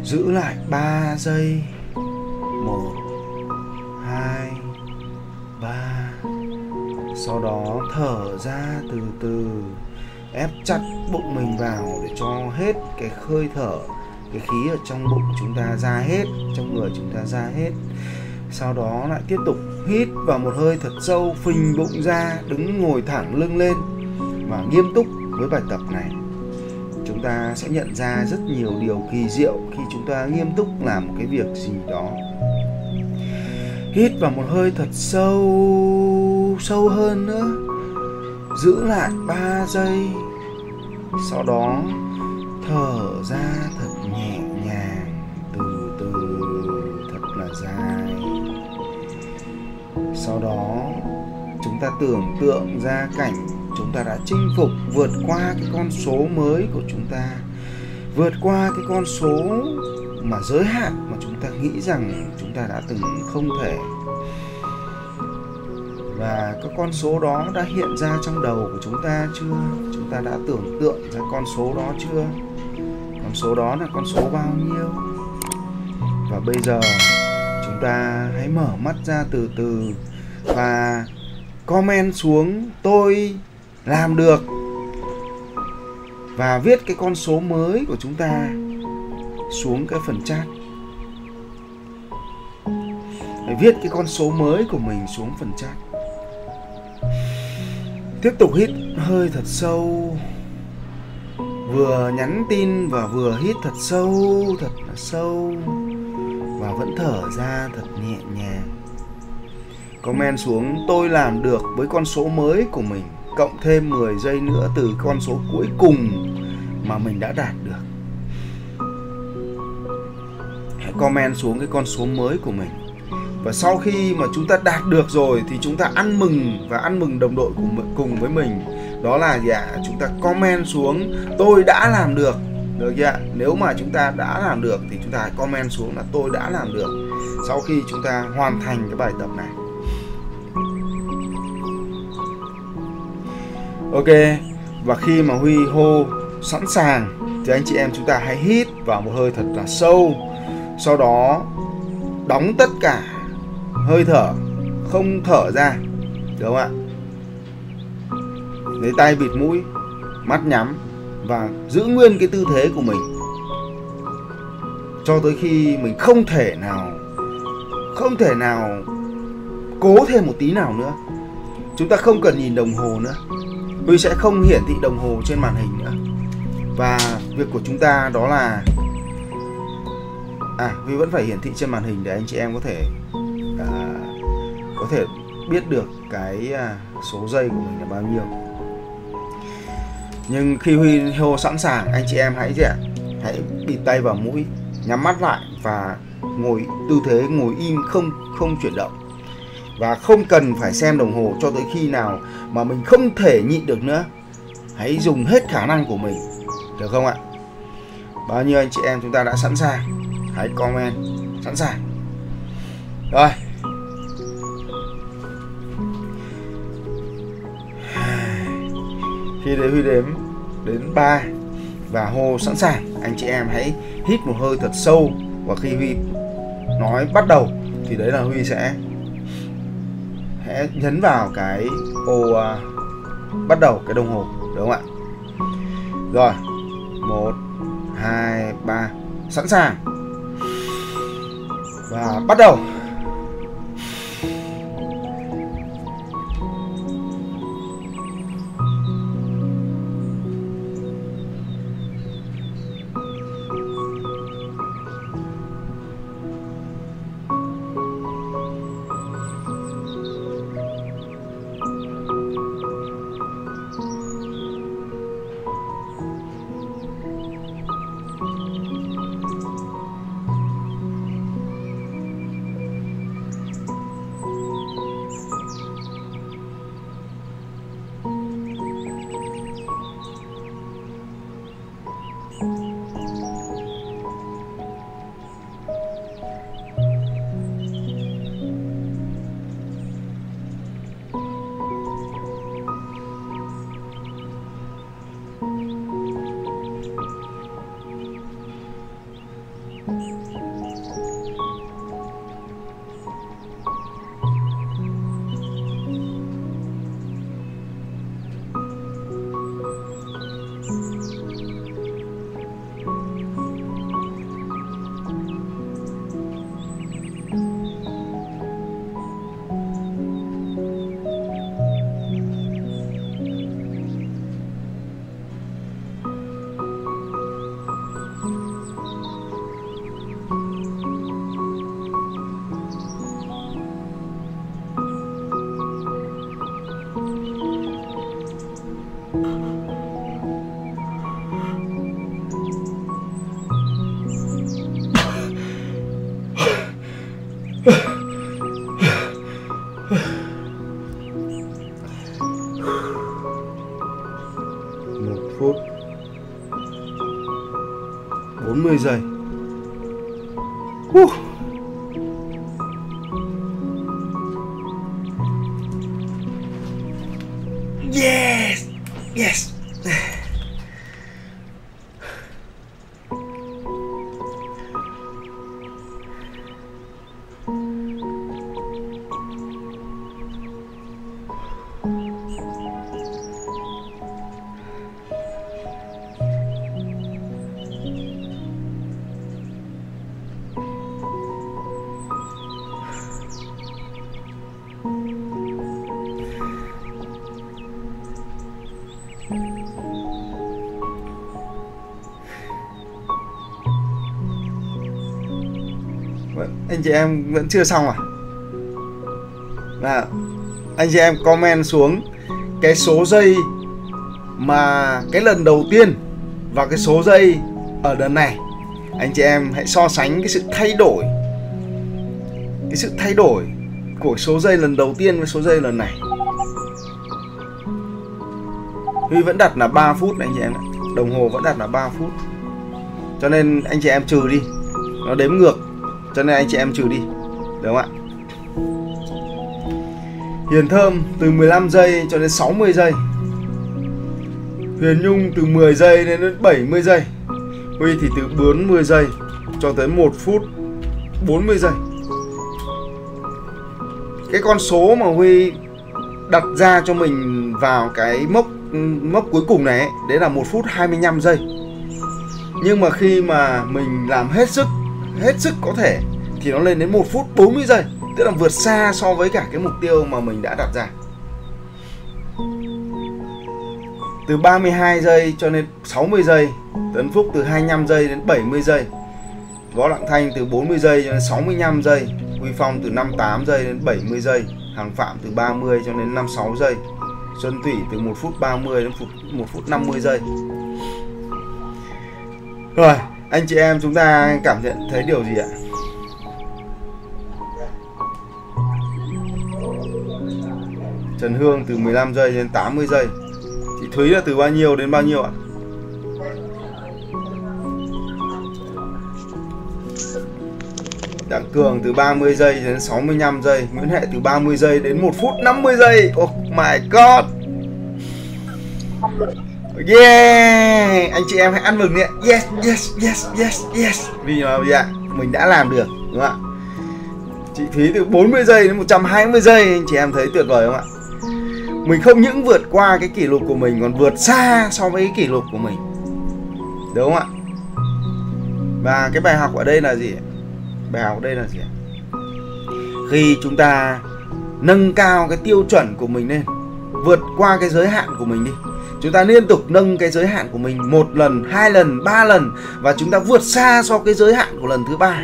giữ lại 3 giây. Một, hai, ba. Sau đó thở ra từ từ, ép chặt bụng mình vào để cho hết cái hơi thở, cái khí ở trong bụng chúng ta ra hết, trong người chúng ta ra hết sau đó lại tiếp tục hít vào một hơi thật sâu, phình bụng ra, đứng ngồi thẳng lưng lên và nghiêm túc với bài tập này. Chúng ta sẽ nhận ra rất nhiều điều kỳ diệu khi chúng ta nghiêm túc làm một cái việc gì đó. Hít vào một hơi thật sâu sâu hơn nữa, giữ lại 3 giây, sau đó thở ra sau đó, chúng ta tưởng tượng ra cảnh chúng ta đã chinh phục, vượt qua cái con số mới của chúng ta, vượt qua cái con số mà giới hạn mà chúng ta nghĩ rằng chúng ta đã từng không thể. Và các con số đó đã hiện ra trong đầu của chúng ta chưa? Chúng ta đã tưởng tượng ra con số đó chưa? Con số đó là con số bao nhiêu? Và bây giờ, chúng ta hãy mở mắt ra từ từ và comment xuống, tôi làm được. Và viết cái con số mới của chúng ta xuống cái phần chat. Để viết cái con số mới của mình xuống phần chat. Tiếp tục hít hơi thật sâu. Vừa nhắn tin và vừa hít thật sâu, thật là sâu. Và vẫn thở ra thật nhẹ nhàng comment xuống, tôi làm được với con số mới của mình, cộng thêm 10 giây nữa từ con số cuối cùng mà mình đã đạt được. Hãy comment xuống cái con số mới của mình. Và sau khi mà chúng ta đạt được rồi thì chúng ta ăn mừng và ăn mừng đồng đội cùng cùng với mình. Đó là gì ạ? Chúng ta comment xuống, tôi đã làm được. Được chưa nếu mà chúng ta đã làm được thì chúng ta hãy comment xuống là tôi đã làm được. Sau khi chúng ta hoàn thành cái bài tập này. Ok, và khi mà huy hô sẵn sàng thì anh chị em chúng ta hãy hít vào một hơi thật là sâu. Sau đó, đóng tất cả hơi thở, không thở ra, được không ạ? Lấy tay bịt mũi, mắt nhắm và giữ nguyên cái tư thế của mình. Cho tới khi mình không thể nào, không thể nào cố thêm một tí nào nữa. Chúng ta không cần nhìn đồng hồ nữa. Huy sẽ không hiển thị đồng hồ trên màn hình nữa. Và việc của chúng ta đó là à Huy vẫn phải hiển thị trên màn hình để anh chị em có thể à, có thể biết được cái à, số giây của mình là bao nhiêu. Nhưng khi Huy hô sẵn sàng anh chị em hãy gì ạ? Hãy bịt tay vào mũi nhắm mắt lại và ngồi tư thế ngồi im không không chuyển động và không cần phải xem đồng hồ cho tới khi nào mà mình không thể nhịn được nữa. Hãy dùng hết khả năng của mình. Được không ạ? Bao nhiêu anh chị em chúng ta đã sẵn sàng? Hãy comment. Sẵn sàng. Rồi. Khi đến huy đếm, đến 3 và hô sẵn sàng. Anh chị em hãy hít một hơi thật sâu. Và khi huy nói bắt đầu, thì đấy là huy sẽ hãy nhấn vào cái ô uh, bắt đầu cái đồng hồ đúng không ạ? Rồi một hai ba sẵn sàng. Và bắt đầu. Chị em vẫn chưa xong à? Là anh chị em comment xuống cái số giây mà cái lần đầu tiên và cái số giây ở đợt này. Anh chị em hãy so sánh cái sự thay đổi, cái sự thay đổi của số giây lần đầu tiên với số giây lần này. Huy vẫn đặt là 3 phút này anh chị em ạ. Đồng hồ vẫn đặt là 3 phút. Cho nên anh chị em trừ đi, Nó đếm ngược. Cho nên anh chị em trừ đi Đúng không ạ? Hiền Thơm từ 15 giây cho đến 60 giây. Huyền Nhung từ 10 giây đến 70 giây. Huy thì từ 40 giây cho tới 1 phút 40 giây. Cái con số mà Huy đặt ra cho mình vào cái mốc mốc cuối cùng này ấy, đấy là 1 phút 25 giây. Nhưng mà khi mà mình làm hết sức hết sức có thể thì nó lên đến 1 phút 40 giây tức là vượt xa so với cả cái mục tiêu mà mình đã đặt ra. Từ 32 giây cho đến 60 giây Tấn Phúc từ 25 giây đến 70 giây Võ Đặng Thanh từ 40 giây cho đến 65 giây Quy Phong từ 58 giây đến 70 giây Hàng Phạm từ 30 cho đến 56 giây Xuân Thủy từ 1 phút 30 đến 1 phút 50 giây. Rồi, anh chị em chúng ta cảm nhận thấy điều gì ạ? Trần Hương từ 15 giây đến 80 giây Chị Thúy là từ bao nhiêu đến bao nhiêu ạ? Đặng Cường từ 30 giây đến 65 giây Nguyễn Hệ từ 30 giây đến 1 phút 50 giây Oh my god Yeah! Anh chị em hãy ăn mừng đi ạ. Yes yes yes yes yes. Vì mà gì ạ, Mình đã làm được, đúng không ạ? Chị Thúy từ 40 giây đến 120 giây, Anh chị em thấy tuyệt vời không ạ? Mình không những vượt qua cái kỷ lục của mình, Còn vượt xa so với cái kỷ lục của mình. Đúng không ạ? Và cái bài học ở đây là gì Bài học ở đây là gì Khi chúng ta nâng cao cái tiêu chuẩn của mình lên, Vượt qua cái giới hạn của mình đi chúng ta liên tục nâng cái giới hạn của mình một lần, hai lần, ba lần và chúng ta vượt xa so với cái giới hạn của lần thứ ba.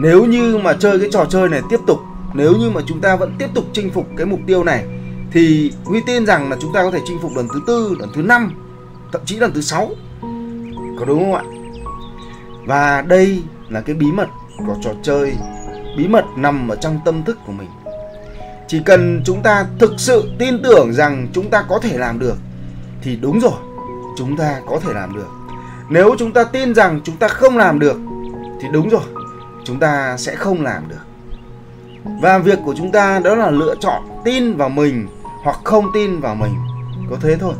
Nếu như mà chơi cái trò chơi này tiếp tục, nếu như mà chúng ta vẫn tiếp tục chinh phục cái mục tiêu này, thì huy tin rằng là chúng ta có thể chinh phục lần thứ tư, lần thứ năm, thậm chí lần thứ sáu. Có đúng không ạ? Và đây là cái bí mật của trò chơi, bí mật nằm ở trong tâm thức của mình chỉ cần chúng ta thực sự tin tưởng rằng chúng ta có thể làm được, thì đúng rồi, chúng ta có thể làm được. Nếu chúng ta tin rằng chúng ta không làm được, thì đúng rồi, chúng ta sẽ không làm được. Và việc của chúng ta đó là lựa chọn tin vào mình hoặc không tin vào mình. Có thế thôi.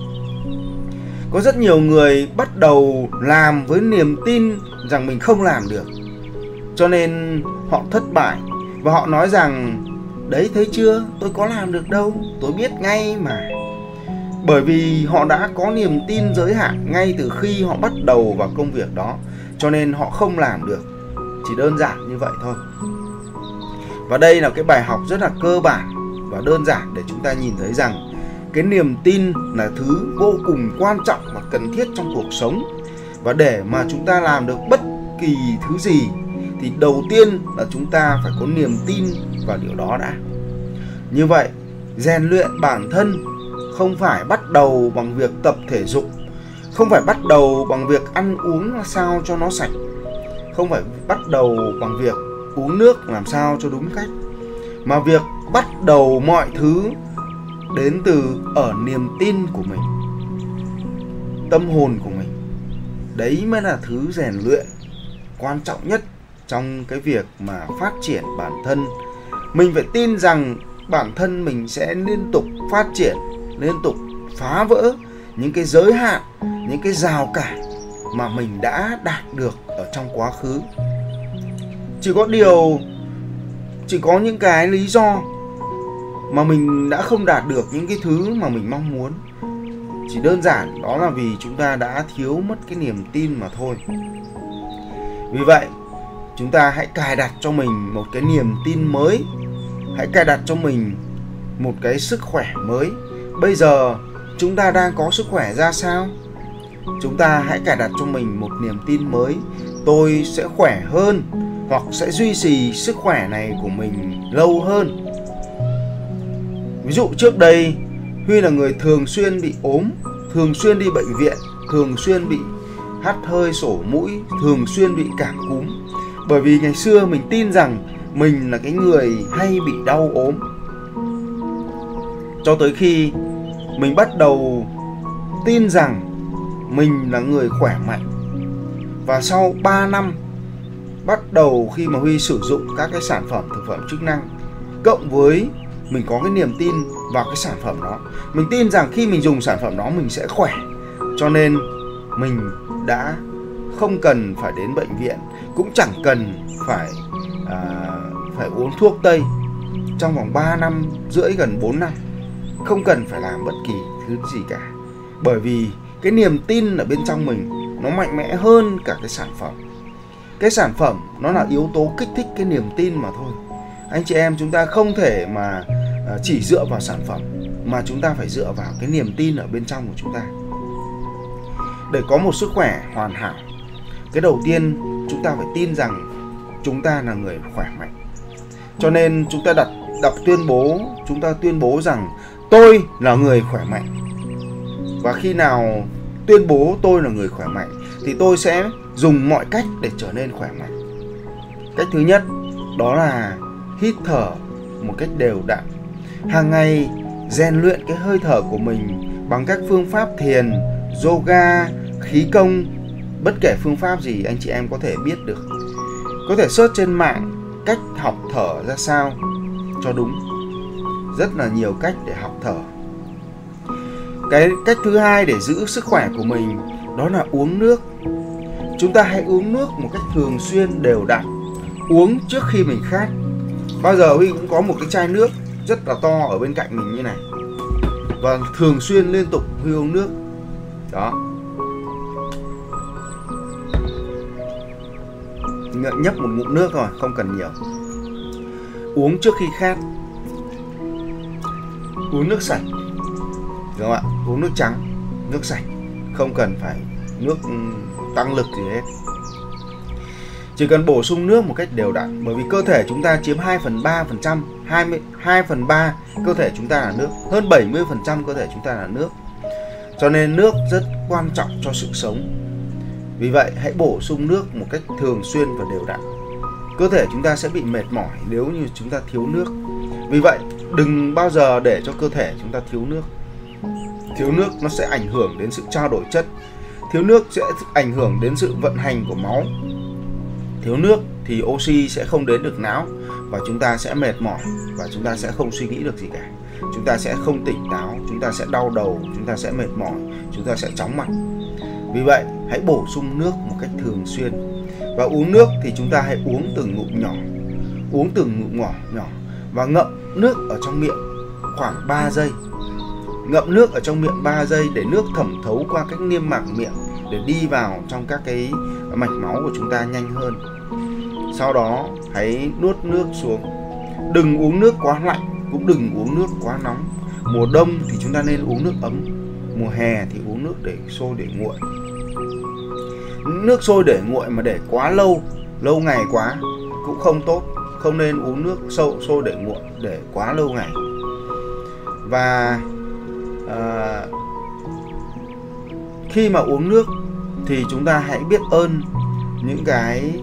Có rất nhiều người bắt đầu làm với niềm tin rằng mình không làm được. Cho nên họ thất bại và họ nói rằng đấy, thấy chưa? Tôi có làm được đâu. Tôi biết ngay mà. Bởi vì họ đã có niềm tin giới hạn ngay từ khi họ bắt đầu vào công việc đó, cho nên họ không làm được. Chỉ đơn giản như vậy thôi. Và đây là cái bài học rất là cơ bản và đơn giản để chúng ta nhìn thấy rằng cái niềm tin là thứ vô cùng quan trọng và cần thiết trong cuộc sống. Và để mà chúng ta làm được bất kỳ thứ gì, thì đầu tiên là chúng ta phải có niềm tin vào điều đó đã. Như vậy, rèn luyện bản thân không phải bắt đầu bằng việc tập thể dục, không phải bắt đầu bằng việc ăn uống sao cho nó sạch, không phải bắt đầu bằng việc uống nước làm sao cho đúng cách, mà việc bắt đầu mọi thứ đến từ ở niềm tin của mình, tâm hồn của mình. Đấy mới là thứ rèn luyện quan trọng nhất trong cái việc mà phát triển bản thân mình phải tin rằng bản thân mình sẽ liên tục phát triển, liên tục phá vỡ những cái giới hạn, những cái rào cản mà mình đã đạt được ở trong quá khứ. Chỉ có điều, chỉ có những cái lý do mà mình đã không đạt được những cái thứ mà mình mong muốn. Chỉ đơn giản đó là vì chúng ta đã thiếu mất cái niềm tin mà thôi. Vì vậy chúng ta hãy cài đặt cho mình một cái niềm tin mới. Hãy cài đặt cho mình một cái sức khỏe mới. Bây giờ, chúng ta đang có sức khỏe ra sao? Chúng ta hãy cài đặt cho mình một niềm tin mới. Tôi sẽ khỏe hơn hoặc sẽ duy trì sức khỏe này của mình lâu hơn. Ví dụ trước đây, huy là người thường xuyên bị ốm, thường xuyên đi bệnh viện, thường xuyên bị hắt hơi sổ mũi, thường xuyên bị cảm cúm bởi vì ngày xưa mình tin rằng mình là cái người hay bị đau ốm. Cho tới khi mình bắt đầu tin rằng mình là người khỏe mạnh. Và sau 3 năm bắt đầu khi mà Huy sử dụng các cái sản phẩm thực phẩm chức năng, cộng với mình có cái niềm tin vào cái sản phẩm đó, mình tin rằng khi mình dùng sản phẩm đó mình sẽ khỏe. Cho nên mình đã không cần phải đến bệnh viện cũng chẳng cần phải à, phải uống thuốc tây. Trong vòng 3 năm rưỡi gần 4 năm không cần phải làm bất kỳ thứ gì cả. Bởi vì cái niềm tin ở bên trong mình nó mạnh mẽ hơn cả cái sản phẩm. Cái sản phẩm nó là yếu tố kích thích cái niềm tin mà thôi. Anh chị em chúng ta không thể mà à, chỉ dựa vào sản phẩm mà chúng ta phải dựa vào cái niềm tin ở bên trong của chúng ta. Để có một sức khỏe hoàn hảo cái đầu tiên, chúng ta phải tin rằng chúng ta là người khỏe mạnh. Cho nên chúng ta đặt đọc tuyên bố, chúng ta tuyên bố rằng tôi là người khỏe mạnh. Và khi nào tuyên bố tôi là người khỏe mạnh, thì tôi sẽ dùng mọi cách để trở nên khỏe mạnh. Cách thứ nhất, đó là hít thở một cách đều đặn. Hàng ngày rèn luyện cái hơi thở của mình bằng các phương pháp thiền, yoga, khí công bất kể phương pháp gì, anh chị em có thể biết được. Có thể search trên mạng cách học thở ra sao cho đúng. Rất là nhiều cách để học thở. Cái cách thứ hai để giữ sức khỏe của mình, đó là uống nước. Chúng ta hãy uống nước một cách thường xuyên đều đặn. Uống trước khi mình khát. Bao giờ huy cũng có một cái chai nước rất là to ở bên cạnh mình như này. Và thường xuyên liên tục huy uống nước. Đó. Nhấp một ngụm nước thôi không cần nhiều. Uống trước khi khát. Uống nước sạch đúng không ạ? Uống nước trắng nước sạch không cần phải nước ừ, tăng lực gì hết. Chỉ cần bổ sung nước một cách đều đặn bởi vì cơ thể chúng ta chiếm 2 phần 3 phần trăm 20, 2 phần 3 cơ thể chúng ta là nước hơn 70 phần trăm cơ thể chúng ta là nước. Cho nên nước rất quan trọng cho sự sống vì vậy, hãy bổ sung nước một cách thường xuyên và đều đặn. Cơ thể chúng ta sẽ bị mệt mỏi nếu như chúng ta thiếu nước. Vì vậy, đừng bao giờ để cho cơ thể chúng ta thiếu nước. Thiếu nước nó sẽ ảnh hưởng đến sự trao đổi chất. Thiếu nước sẽ ảnh hưởng đến sự vận hành của máu. Thiếu nước thì oxy sẽ không đến được não và chúng ta sẽ mệt mỏi và chúng ta sẽ không suy nghĩ được gì cả. Chúng ta sẽ không tỉnh táo, chúng ta sẽ đau đầu, chúng ta sẽ mệt mỏi, chúng ta sẽ chóng mặt. Vì vậy hãy bổ sung nước một cách thường xuyên. Và uống nước thì chúng ta hãy uống từng ngụm nhỏ. Uống từng ngụm nhỏ nhỏ. Và ngậm nước ở trong miệng khoảng 3 giây. Ngậm nước ở trong miệng 3 giây để nước thẩm thấu qua các niêm mạc miệng để đi vào trong các cái mạch máu của chúng ta nhanh hơn. Sau đó, hãy nuốt nước xuống. Đừng uống nước quá lạnh, cũng đừng uống nước quá nóng. Mùa đông thì chúng ta nên uống nước ấm. Mùa hè thì uống nước để sôi để nguội nước sôi để nguội mà để quá lâu lâu ngày quá cũng không tốt. Không nên uống nước sâu sôi để nguội để quá lâu ngày. Và à, khi mà uống nước thì chúng ta hãy biết ơn những cái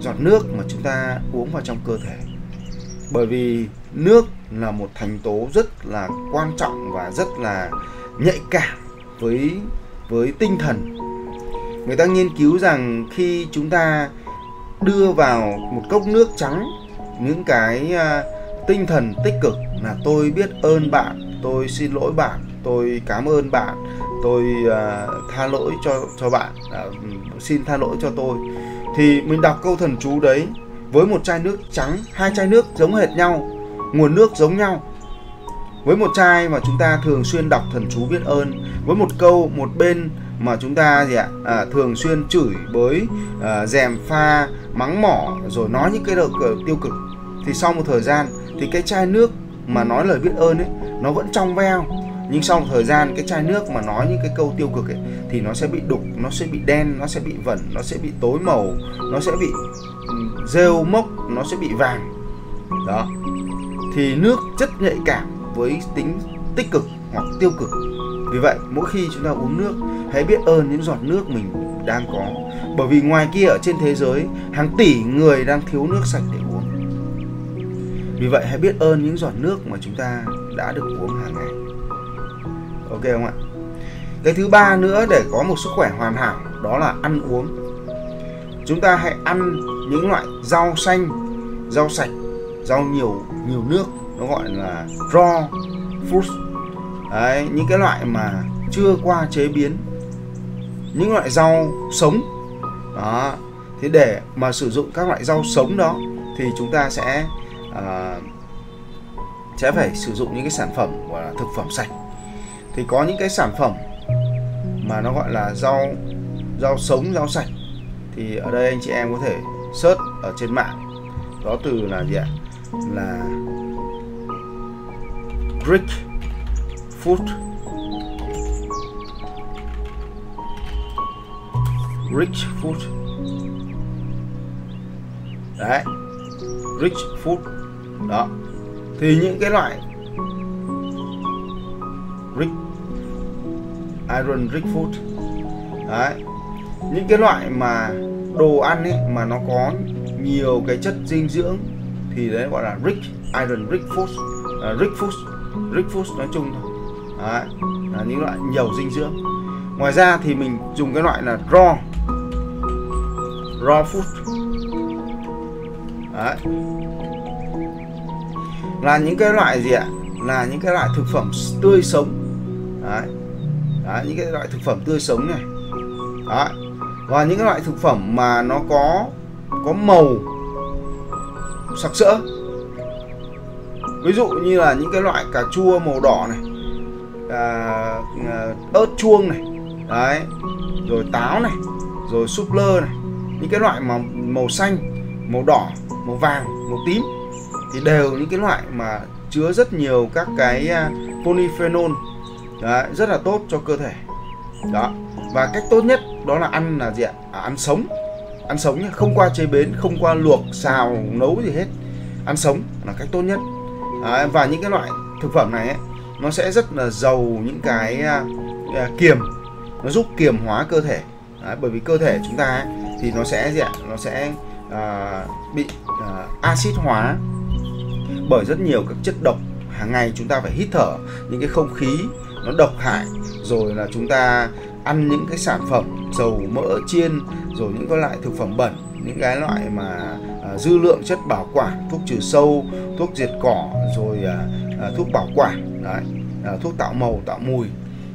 giọt nước mà chúng ta uống vào trong cơ thể. Bởi vì nước là một thành tố rất là quan trọng và rất là nhạy cảm với với tinh thần người ta nghiên cứu rằng khi chúng ta đưa vào một cốc nước trắng những cái uh, tinh thần tích cực là tôi biết ơn bạn tôi xin lỗi bạn tôi cảm ơn bạn tôi uh, tha lỗi cho cho bạn uh, xin tha lỗi cho tôi thì mình đọc câu thần chú đấy với một chai nước trắng hai chai nước giống hệt nhau nguồn nước giống nhau. Với một chai mà chúng ta thường xuyên đọc thần chú biết ơn với một câu một bên mà chúng ta gì ạ? À, thường xuyên chửi bới à, dèm pha mắng mỏ rồi nói những cái lời tiêu cực. Thì sau một thời gian thì cái chai nước mà nói lời biết ơn ấy nó vẫn trong veo. Nhưng sau một thời gian cái chai nước mà nói những cái câu tiêu cực ấy thì nó sẽ bị đục nó sẽ bị đen nó sẽ bị vẩn nó sẽ bị tối màu nó sẽ bị rêu mốc nó sẽ bị vàng. Đó. Thì nước rất nhạy cảm với tính tích cực hoặc tiêu cực vì vậy, mỗi khi chúng ta uống nước, hãy biết ơn những giọt nước mình đang có. Bởi vì ngoài kia ở trên thế giới, hàng tỷ người đang thiếu nước sạch để uống. Vì vậy, hãy biết ơn những giọt nước mà chúng ta đã được uống hàng ngày. Ok không ạ? Cái thứ ba nữa để có một sức khỏe hoàn hảo, đó là ăn uống. Chúng ta hãy ăn những loại rau xanh, rau sạch, rau nhiều nhiều nước. Nó gọi là raw fruits. Đấy, những cái loại mà chưa qua chế biến những loại rau sống. Đó thì để mà sử dụng các loại rau sống đó thì chúng ta sẽ uh, sẽ phải sử dụng những cái sản phẩm gọi là thực phẩm sạch. Thì có những cái sản phẩm mà nó gọi là rau rau sống rau sạch thì ở đây anh chị em có thể search ở trên mạng. Đó từ là gì ạ? Là Greek food. Rich food. Đấy. Rich food. Đó. Thì những cái loại rich iron rich food. Đấy. Những cái loại mà đồ ăn ấy mà nó có nhiều cái chất dinh dưỡng thì đấy gọi là rich iron rich food uh, ờ, rich food rich food nói chung thôi đấy là những loại nhiều dinh dưỡng. Ngoài ra thì mình dùng cái loại là raw raw food. Đấy. Là những cái loại gì ạ? Là những cái loại thực phẩm tươi sống. Đấy, đấy những cái loại thực phẩm tươi sống này. Đấy. và những cái loại thực phẩm mà nó có có màu sặc sỡ. Ví dụ như là những cái loại cà chua màu đỏ này à, à ớt chuông này đấy rồi táo này rồi súp lơ này những cái loại mà màu xanh màu đỏ màu vàng màu tím thì đều những cái loại mà chứa rất nhiều các cái à, polyphenol đấy, rất là tốt cho cơ thể. Đó và cách tốt nhất đó là ăn là gì ạ? À, ăn sống. Ăn sống nhé không qua chế biến không qua luộc xào nấu gì hết. Ăn sống là cách tốt nhất. Đấy, và những cái loại thực phẩm này ấy, nó sẽ rất là giàu những cái uh, kiềm. Nó giúp kiềm hóa cơ thể. Đấy, bởi vì cơ thể chúng ta ấy, thì nó sẽ gì ạ? Nó sẽ uh, bị uh, axit hóa. Bởi rất nhiều các chất độc hàng ngày chúng ta phải hít thở. Những cái không khí nó độc hại. Rồi là chúng ta ăn những cái sản phẩm dầu mỡ chiên rồi những cái loại thực phẩm bẩn. Những cái loại mà à, dư lượng chất bảo quản thuốc trừ sâu thuốc diệt cỏ rồi à, à, thuốc bảo quản đấy à, thuốc tạo màu tạo mùi.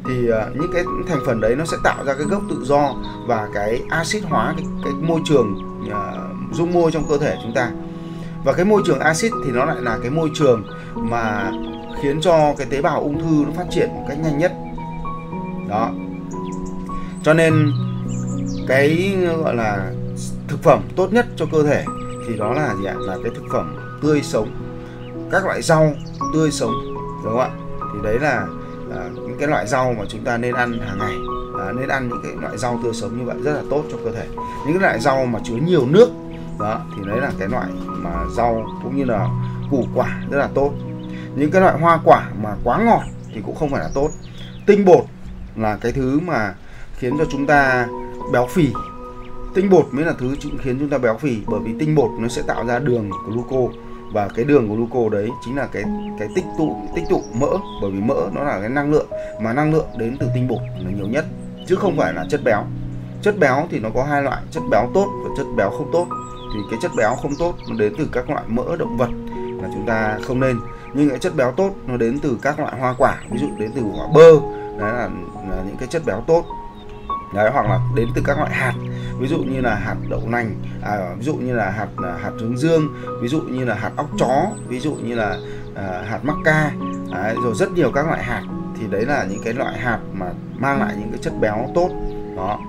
Thì à, những cái thành phần đấy nó sẽ tạo ra cái gốc tự do và cái axit hóa cái, cái môi trường à, dung môi trong cơ thể chúng ta. Và cái môi trường axit thì nó lại là cái môi trường mà khiến cho cái tế bào ung thư nó phát triển một cách nhanh nhất. Đó. Cho nên cái gọi là thực phẩm tốt nhất cho cơ thể thì đó là gì ạ? Là cái thực phẩm tươi sống các loại rau tươi sống đúng không ạ? Thì đấy là à, những cái loại rau mà chúng ta nên ăn hàng ngày. À, nên ăn những cái loại rau tươi sống như vậy rất là tốt cho cơ thể. Những cái loại rau mà chứa nhiều nước đó thì đấy là cái loại mà rau cũng như là củ quả rất là tốt. Những cái loại hoa quả mà quá ngọt thì cũng không phải là tốt. Tinh bột là cái thứ mà khiến cho chúng ta béo phì. Tinh bột mới là thứ khiến chúng ta béo phì bởi vì tinh bột nó sẽ tạo ra đường gluco và cái đường gluco đấy chính là cái cái tích tụ tích tụ mỡ bởi vì mỡ nó là cái năng lượng mà năng lượng đến từ tinh bột là nhiều nhất chứ không phải là chất béo. Chất béo thì nó có hai loại chất béo tốt và chất béo không tốt. Thì cái chất béo không tốt nó đến từ các loại mỡ động vật là chúng ta không nên. Nhưng cái chất béo tốt nó đến từ các loại hoa quả ví dụ đến từ quả bơ đấy là, là những cái chất béo tốt. Đấy hoặc là đến từ các loại hạt ví dụ như là hạt đậu nành à, ví dụ như là hạt à, hạt hướng dương ví dụ như là hạt óc chó ví dụ như là à, hạt mắc ca. À, rồi rất nhiều các loại hạt. Thì đấy là những cái loại hạt mà mang lại những cái chất béo tốt. Đó.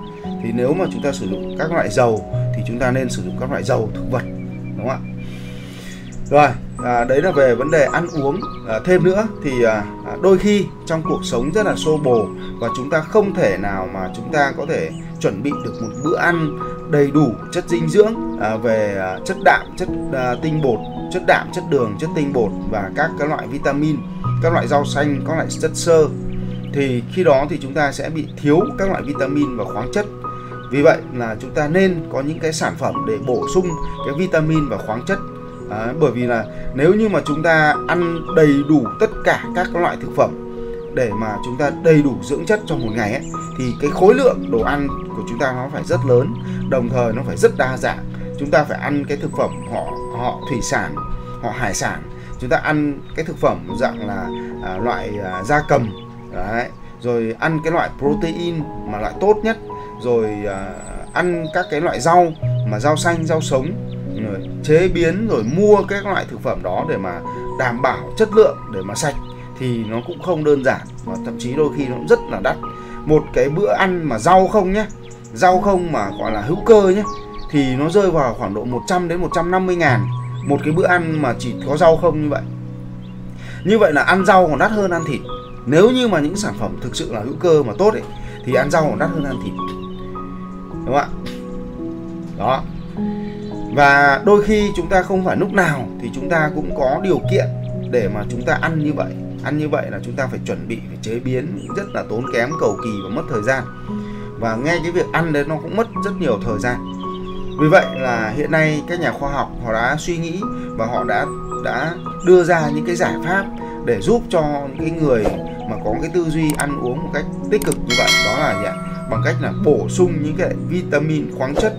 Thì nếu mà chúng ta sử dụng các loại dầu thì chúng ta nên sử dụng các loại dầu thực vật đúng không ạ? Rồi à, đấy là về vấn đề ăn uống. À, thêm nữa thì à, à đôi khi trong cuộc sống rất là xô bồ và chúng ta không thể nào mà chúng ta có thể chuẩn bị được một bữa ăn đầy đủ chất dinh dưỡng à, về à, chất đạm chất à, tinh bột chất đạm chất đường chất tinh bột và các cái loại vitamin các loại rau xanh các loại chất xơ. Thì khi đó thì chúng ta sẽ bị thiếu các loại vitamin và khoáng chất. Vì vậy là chúng ta nên có những cái sản phẩm để bổ sung cái vitamin và khoáng chất. À, bởi vì là nếu như mà chúng ta ăn đầy đủ tất cả các loại thực phẩm để mà chúng ta đầy đủ dưỡng chất trong một ngày ấy, thì cái khối lượng đồ ăn của chúng ta nó phải rất lớn đồng thời nó phải rất đa dạng. Chúng ta phải ăn cái thực phẩm họ họ thủy sản họ hải sản. Chúng ta ăn cái thực phẩm dạng là à, loại à, da cầm đấy. Rồi ăn cái loại protein mà loại tốt nhất. Rồi à, ăn các cái loại rau mà rau xanh rau sống. Rồi chế biến rồi mua các loại thực phẩm đó để mà đảm bảo chất lượng để mà sạch thì nó cũng không đơn giản và thậm chí đôi khi nó cũng rất là đắt. Một cái bữa ăn mà rau không nhé rau không mà gọi là hữu cơ nhé thì nó rơi vào khoảng độ 100 đến 150 ngàn một cái bữa ăn mà chỉ có rau không như vậy. Như vậy là ăn rau còn đắt hơn ăn thịt. Nếu như mà những sản phẩm thực sự là hữu cơ mà tốt ấy, thì ăn rau còn đắt hơn ăn thịt. Đúng không ạ? Đó. Và đôi khi chúng ta không phải lúc nào thì chúng ta cũng có điều kiện để mà chúng ta ăn như vậy ăn như vậy là chúng ta phải chuẩn bị phải chế biến rất là tốn kém cầu kỳ và mất thời gian. Và ngay cái việc ăn đấy nó cũng mất rất nhiều thời gian. Vì vậy là hiện nay các nhà khoa học họ đã suy nghĩ và họ đã đã đưa ra những cái giải pháp để giúp cho những cái người mà có cái tư duy ăn uống một cách tích cực như vậy. Đó là gì ạ? bằng cách là bổ sung những cái vitamin khoáng chất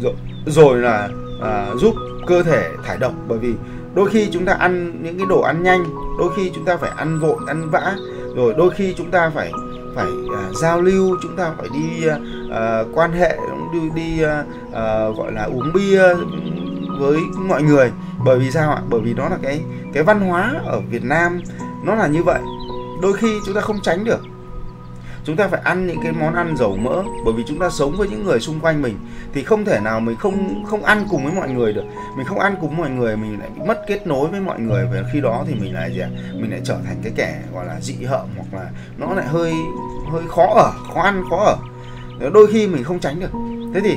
rồi rồi là à, giúp cơ thể thải độc. Bởi vì đôi khi chúng ta ăn những cái đồ ăn nhanh đôi khi chúng ta phải ăn vội ăn vã. Rồi đôi khi chúng ta phải phải uh, giao lưu chúng ta phải đi uh, quan hệ đi đi uh, uh, gọi là uống bia với mọi người. Bởi vì sao ạ? Bởi vì đó là cái cái văn hóa ở Việt Nam nó là như vậy. Đôi khi chúng ta không tránh được chúng ta phải ăn những cái món ăn dầu mỡ, bởi vì chúng ta sống với những người xung quanh mình. Thì không thể nào mình không không ăn cùng với mọi người được. Mình không ăn cùng với mọi người, mình lại bị mất kết nối với mọi người. Và khi đó thì mình lại gì ạ? Mình lại trở thành cái kẻ, gọi là, dị hợm, hoặc là nó lại hơi hơi khó ở, khó ăn, khó ở. Đôi khi mình không tránh được. Thế thì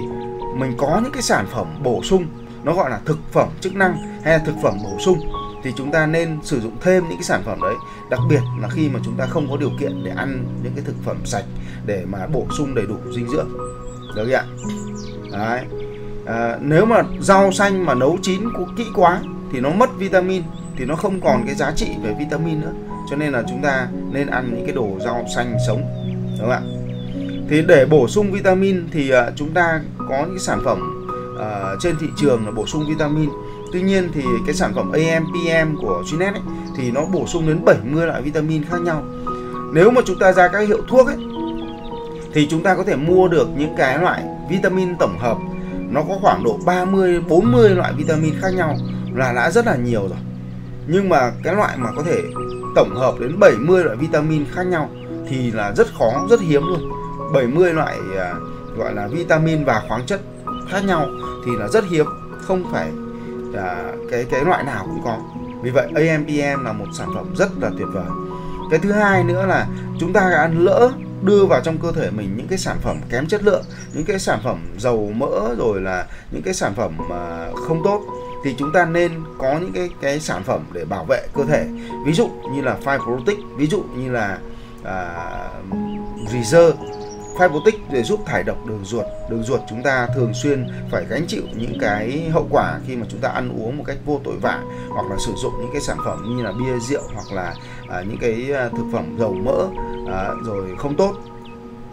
mình có những cái sản phẩm bổ sung. Nó gọi là thực phẩm chức năng hay là thực phẩm bổ sung thì chúng ta nên sử dụng thêm những cái sản phẩm đấy. Đặc biệt là khi mà chúng ta không có điều kiện để ăn những cái thực phẩm sạch để mà bổ sung đầy đủ dinh dưỡng. Được ạ? Đấy. À, nếu mà rau xanh mà nấu chín kỹ quá thì nó mất vitamin thì nó không còn cái giá trị về vitamin nữa. Cho nên là chúng ta nên ăn những cái đồ rau xanh sống. Đúng không ạ? Thì để bổ sung vitamin thì à, chúng ta có những sản phẩm uh, trên thị trường là bổ sung vitamin. Tuy nhiên thì cái sản phẩm AMPM của Ginet ấy, thì nó bổ sung đến 70 loại vitamin khác nhau. Nếu mà chúng ta ra các hiệu thuốc ấy thì chúng ta có thể mua được những cái loại vitamin tổng hợp nó có khoảng độ 30 40 loại vitamin khác nhau là đã rất là nhiều rồi. Nhưng mà cái loại mà có thể tổng hợp đến 70 loại vitamin khác nhau thì là rất khó, rất hiếm luôn. 70 loại à, gọi là vitamin và khoáng chất khác nhau thì là rất hiếm, không phải à, cái cái loại nào cũng có. Vì vậy AMPM là một sản phẩm rất là tuyệt vời. Cái thứ hai nữa là chúng ta ăn lỡ đưa vào trong cơ thể mình những cái sản phẩm kém chất lượng những cái sản phẩm dầu mỡ rồi là những cái sản phẩm mà không tốt thì chúng ta nên có những cái cái sản phẩm để bảo vệ cơ thể. Ví dụ như là fibrotic ví dụ như là à, reserve. Fibrotic để giúp thải độc đường ruột. Đường ruột chúng ta thường xuyên phải gánh chịu những cái hậu quả khi mà chúng ta ăn uống một cách vô tội vạ hoặc là sử dụng những cái sản phẩm như là bia rượu hoặc là à, những cái à, thực phẩm dầu mỡ à, rồi không tốt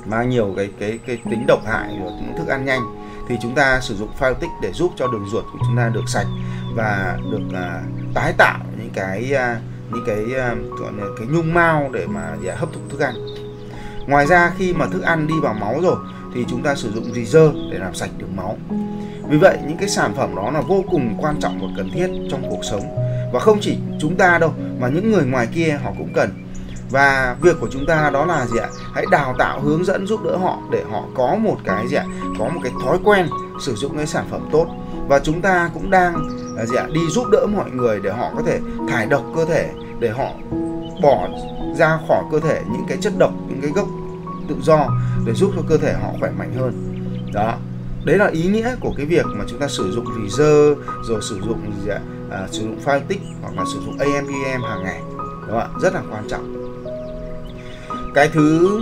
mang nhiều cái cái cái tính độc hại rồi những thức ăn nhanh thì chúng ta sử dụng Fibrotic để giúp cho đường ruột của chúng ta được sạch và được à, tái tạo những cái à, những cái à, gọi là cái nhung mao để mà để hấp thụ thức ăn Ngoài ra, khi mà thức ăn đi vào máu rồi, thì chúng ta sử dụng reserve để làm sạch đường máu. Vì vậy, những cái sản phẩm đó là vô cùng quan trọng và cần thiết trong cuộc sống và không chỉ chúng ta đâu, mà những người ngoài kia họ cũng cần. Và việc của chúng ta đó là gì ạ? Hãy đào tạo, hướng dẫn, giúp đỡ họ để họ có một cái gì ạ? Có một cái thói quen sử dụng cái sản phẩm tốt và chúng ta cũng đang à, gì ạ? Đi giúp đỡ mọi người để họ có thể thải độc cơ thể, để họ bỏ ra khỏi cơ thể những cái chất độc những cái gốc tự do để giúp cho cơ thể họ khỏe mạnh hơn. Đó. Đấy là ý nghĩa của cái việc mà chúng ta sử dụng reserve rồi sử dụng gì ạ? À, sử dụng phai tích hoặc là sử dụng AMPM hàng ngày. Đúng không ạ? Rất là quan trọng. Cái thứ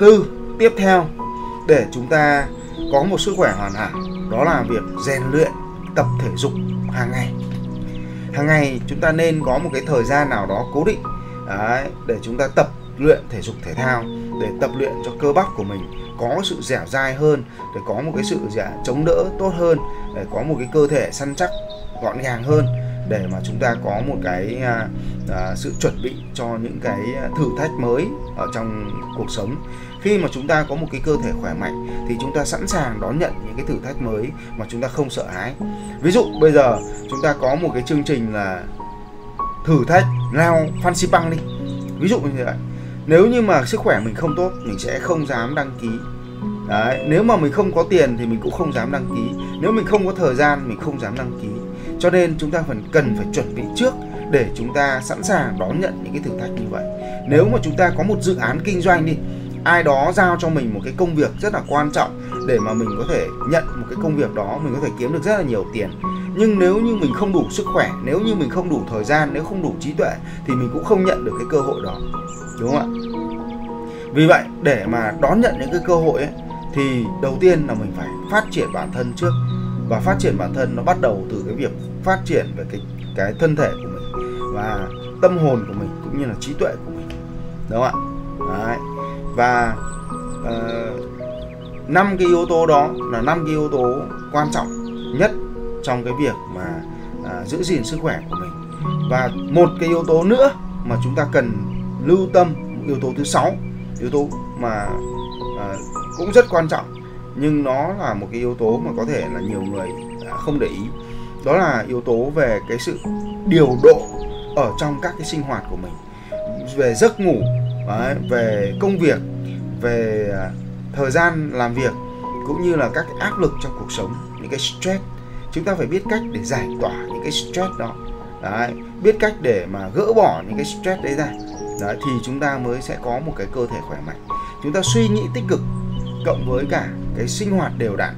tư tiếp theo để chúng ta có một sức khỏe hoàn hảo đó là việc rèn luyện tập thể dục hàng ngày hàng ngày chúng ta nên có một cái thời gian nào đó cố định đấy, để chúng ta tập luyện thể dục thể thao để tập luyện cho cơ bắp của mình có sự dẻo dai hơn để có một cái sự dạ, chống đỡ tốt hơn để có một cái cơ thể săn chắc gọn gàng hơn để mà chúng ta có một cái à, à, sự chuẩn bị cho những cái à, thử thách mới ở trong cuộc sống khi mà chúng ta có một cái cơ thể khỏe mạnh thì chúng ta sẵn sàng đón nhận những cái thử thách mới mà chúng ta không sợ hãi. Ví dụ, bây giờ chúng ta có một cái chương trình là thử thách leo phan xipang đi. Ví dụ như vậy nếu như mà sức khỏe mình không tốt, mình sẽ không dám đăng ký. Đấy, nếu mà mình không có tiền thì mình cũng không dám đăng ký. Nếu mình không có thời gian, mình không dám đăng ký. Cho nên chúng ta phải cần phải chuẩn bị trước để chúng ta sẵn sàng đón nhận những cái thử thách như vậy. Nếu mà chúng ta có một dự án kinh doanh đi ai đó giao cho mình một cái công việc rất là quan trọng để mà mình có thể nhận một cái công việc đó mình có thể kiếm được rất là nhiều tiền. Nhưng nếu như mình không đủ sức khỏe nếu như mình không đủ thời gian nếu không đủ trí tuệ thì mình cũng không nhận được cái cơ hội đó. Đúng không ạ? Vì vậy để mà đón nhận những cái cơ hội ấy, thì đầu tiên là mình phải phát triển bản thân trước. Và phát triển bản thân nó bắt đầu từ cái việc phát triển về cái cái thân thể của mình và tâm hồn của mình cũng như là trí tuệ của mình. Đúng không ạ? Đấy và ờ, năm uh, cái yếu tố đó là năm cái yếu tố quan trọng nhất trong cái việc mà uh, giữ gìn sức khỏe của mình. Và một cái yếu tố nữa mà chúng ta cần lưu tâm yếu tố thứ sáu yếu tố mà uh, cũng rất quan trọng nhưng nó là một cái yếu tố mà có thể là nhiều người à, không để ý. Đó là yếu tố về cái sự điều độ ở trong các cái sinh hoạt của mình. Về giấc ngủ đấy, về công việc về à, thời gian làm việc cũng như là các áp lực trong cuộc sống những cái stress. Chúng ta phải biết cách để giải tỏa những cái stress đó. Đấy, biết cách để mà gỡ bỏ những cái stress đấy ra. Đấy, thì chúng ta mới sẽ có một cái cơ thể khỏe mạnh. Chúng ta suy nghĩ tích cực cộng với cả cái sinh hoạt đều đặn.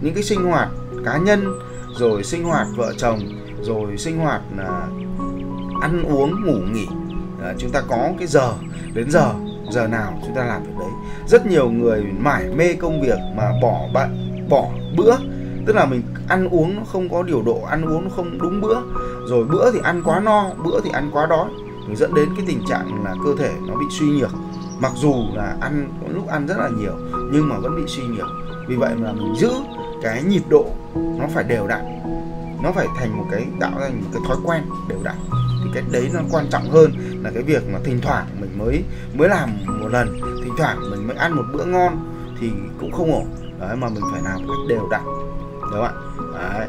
Những cái sinh hoạt cá nhân rồi sinh hoạt vợ chồng rồi sinh hoạt là ăn uống ngủ nghỉ à, chúng ta có cái giờ đến giờ giờ nào chúng ta làm việc đấy. Rất nhiều người mải mê công việc mà bỏ bạn bỏ bữa. Tức là mình ăn uống nó không có điều độ ăn uống nó không đúng bữa. Rồi bữa thì ăn quá no bữa thì ăn quá đói. Thì dẫn đến cái tình trạng là cơ thể nó bị suy nhược. Mặc dù là ăn có lúc ăn rất là nhiều nhưng mà vẫn bị suy nhược. Vì vậy mà mình giữ cái nhịp độ nó phải đều đặn. Nó phải thành một cái tạo ra một cái thói quen đều đặn. Thì cái đấy nó quan trọng hơn là cái việc mà thỉnh thoảng mình mới mới làm một lần thỉnh thoảng mình mới ăn một bữa ngon thì cũng không ổn. Đấy mà mình phải làm một cách đều đặn. Đúng không ạ? Đấy.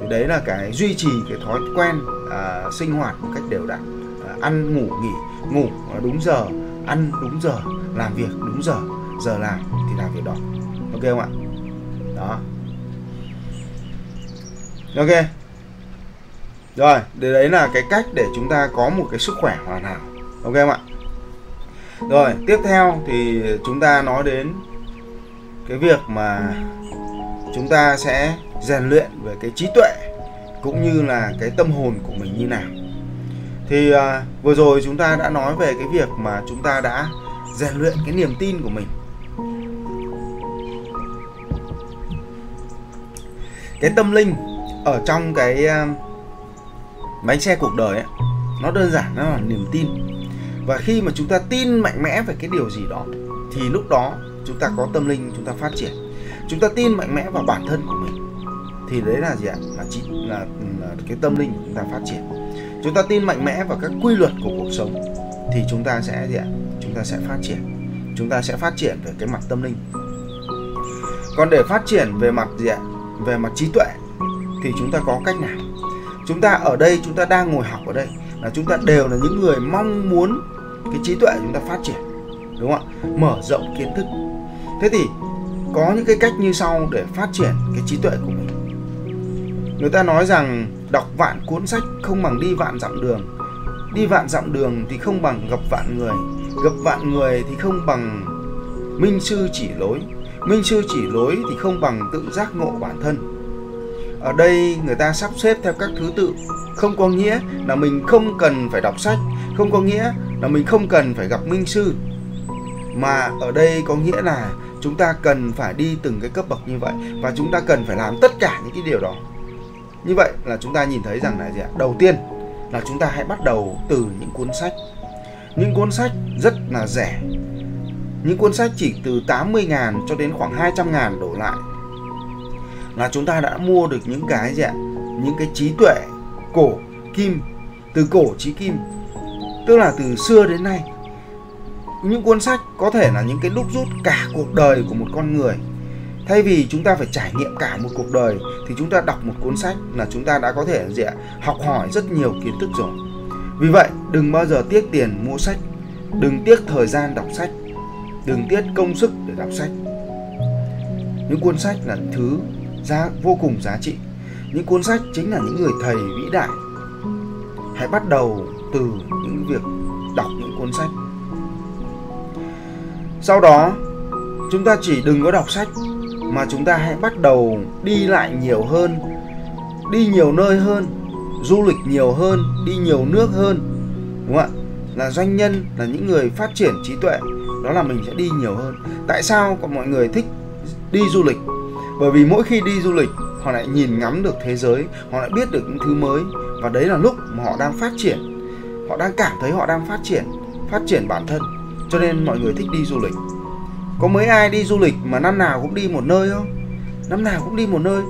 Thì đấy là cái duy trì cái thói quen à, sinh hoạt một cách đều đặn. À, ăn ngủ nghỉ. Ngủ đúng giờ ăn đúng giờ làm việc đúng giờ giờ làm thì làm việc đó. Ok không ạ? Đó. Ok rồi đấy là cái cách để chúng ta có một cái sức khỏe hoàn hảo. Ok không ạ? Rồi tiếp theo thì chúng ta nói đến cái việc mà chúng ta sẽ rèn luyện về cái trí tuệ cũng như là cái tâm hồn của mình như nào. Thì uh, vừa rồi chúng ta đã nói về cái việc mà chúng ta đã rèn luyện cái niềm tin của mình. Cái tâm linh ở trong cái uh, bánh xe cuộc đời ấy, nó đơn giản nó là niềm tin. Và khi mà chúng ta tin mạnh mẽ về cái điều gì đó thì lúc đó chúng ta có tâm linh chúng ta phát triển. Chúng ta tin mạnh mẽ vào bản thân của mình thì đấy là gì ạ? Là chỉ là, là cái tâm linh của chúng ta phát triển. Chúng ta tin mạnh mẽ vào các quy luật của cuộc sống thì chúng ta sẽ gì ạ? Chúng ta sẽ phát triển. Chúng ta sẽ phát triển về cái mặt tâm linh. Còn để phát triển về mặt gì ạ? Về mặt trí tuệ thì chúng ta có cách nào? Chúng ta ở đây, chúng ta đang ngồi học ở đây. Là chúng ta đều là những người mong muốn cái trí tuệ chúng ta phát triển. Đúng không ạ? Mở rộng kiến thức. Thế thì có những cái cách như sau để phát triển cái trí tuệ của mình. Người ta nói rằng đọc vạn cuốn sách không bằng đi vạn dặm đường. Đi vạn dặm đường thì không bằng gặp vạn người. Gặp vạn người thì không bằng minh sư chỉ lối. Minh sư chỉ lối thì không bằng tự giác ngộ bản thân ở đây người ta sắp xếp theo các thứ tự. Không có nghĩa là mình không cần phải đọc sách, không có nghĩa là mình không cần phải gặp minh sư. Mà ở đây có nghĩa là chúng ta cần phải đi từng cái cấp bậc như vậy và chúng ta cần phải làm tất cả những cái điều đó. Như vậy là chúng ta nhìn thấy rằng là gì ạ? Đầu tiên là chúng ta hãy bắt đầu từ những cuốn sách. Những cuốn sách rất là rẻ. Những cuốn sách chỉ từ 80 ngàn cho đến khoảng 200 ngàn đổ lại là chúng ta đã mua được những cái gì ạ? Những cái trí tuệ, cổ, kim. Từ cổ trí kim. Tức là từ xưa đến nay. Những cuốn sách có thể là những cái đúc rút cả cuộc đời của một con người. Thay vì chúng ta phải trải nghiệm cả một cuộc đời, thì chúng ta đọc một cuốn sách là chúng ta đã có thể, gì ạ, học hỏi rất nhiều kiến thức rồi. Vì vậy, đừng bao giờ tiếc tiền mua sách. Đừng tiếc thời gian đọc sách. Đừng tiếc công sức để đọc sách. Những cuốn sách là thứ giá vô cùng giá trị. Những cuốn sách chính là những người thầy vĩ đại. Hãy bắt đầu từ những việc đọc những cuốn sách. Sau đó, chúng ta chỉ đừng có đọc sách, mà chúng ta hãy bắt đầu đi lại nhiều hơn, đi nhiều nơi hơn, du lịch nhiều hơn, đi nhiều nước hơn, đúng không ạ? Là doanh nhân, là những người phát triển trí tuệ, đó là mình sẽ đi nhiều hơn. Tại sao còn mọi người thích đi du lịch? Bởi vì mỗi khi đi du lịch, họ lại nhìn ngắm được thế giới, họ lại biết được những thứ mới. Và đấy là lúc mà họ đang phát triển. Họ đang cảm thấy họ đang phát triển phát triển bản thân. Cho nên mọi người thích đi du lịch. Có mấy ai đi du lịch mà năm nào cũng đi một nơi không? Năm nào cũng đi một nơi.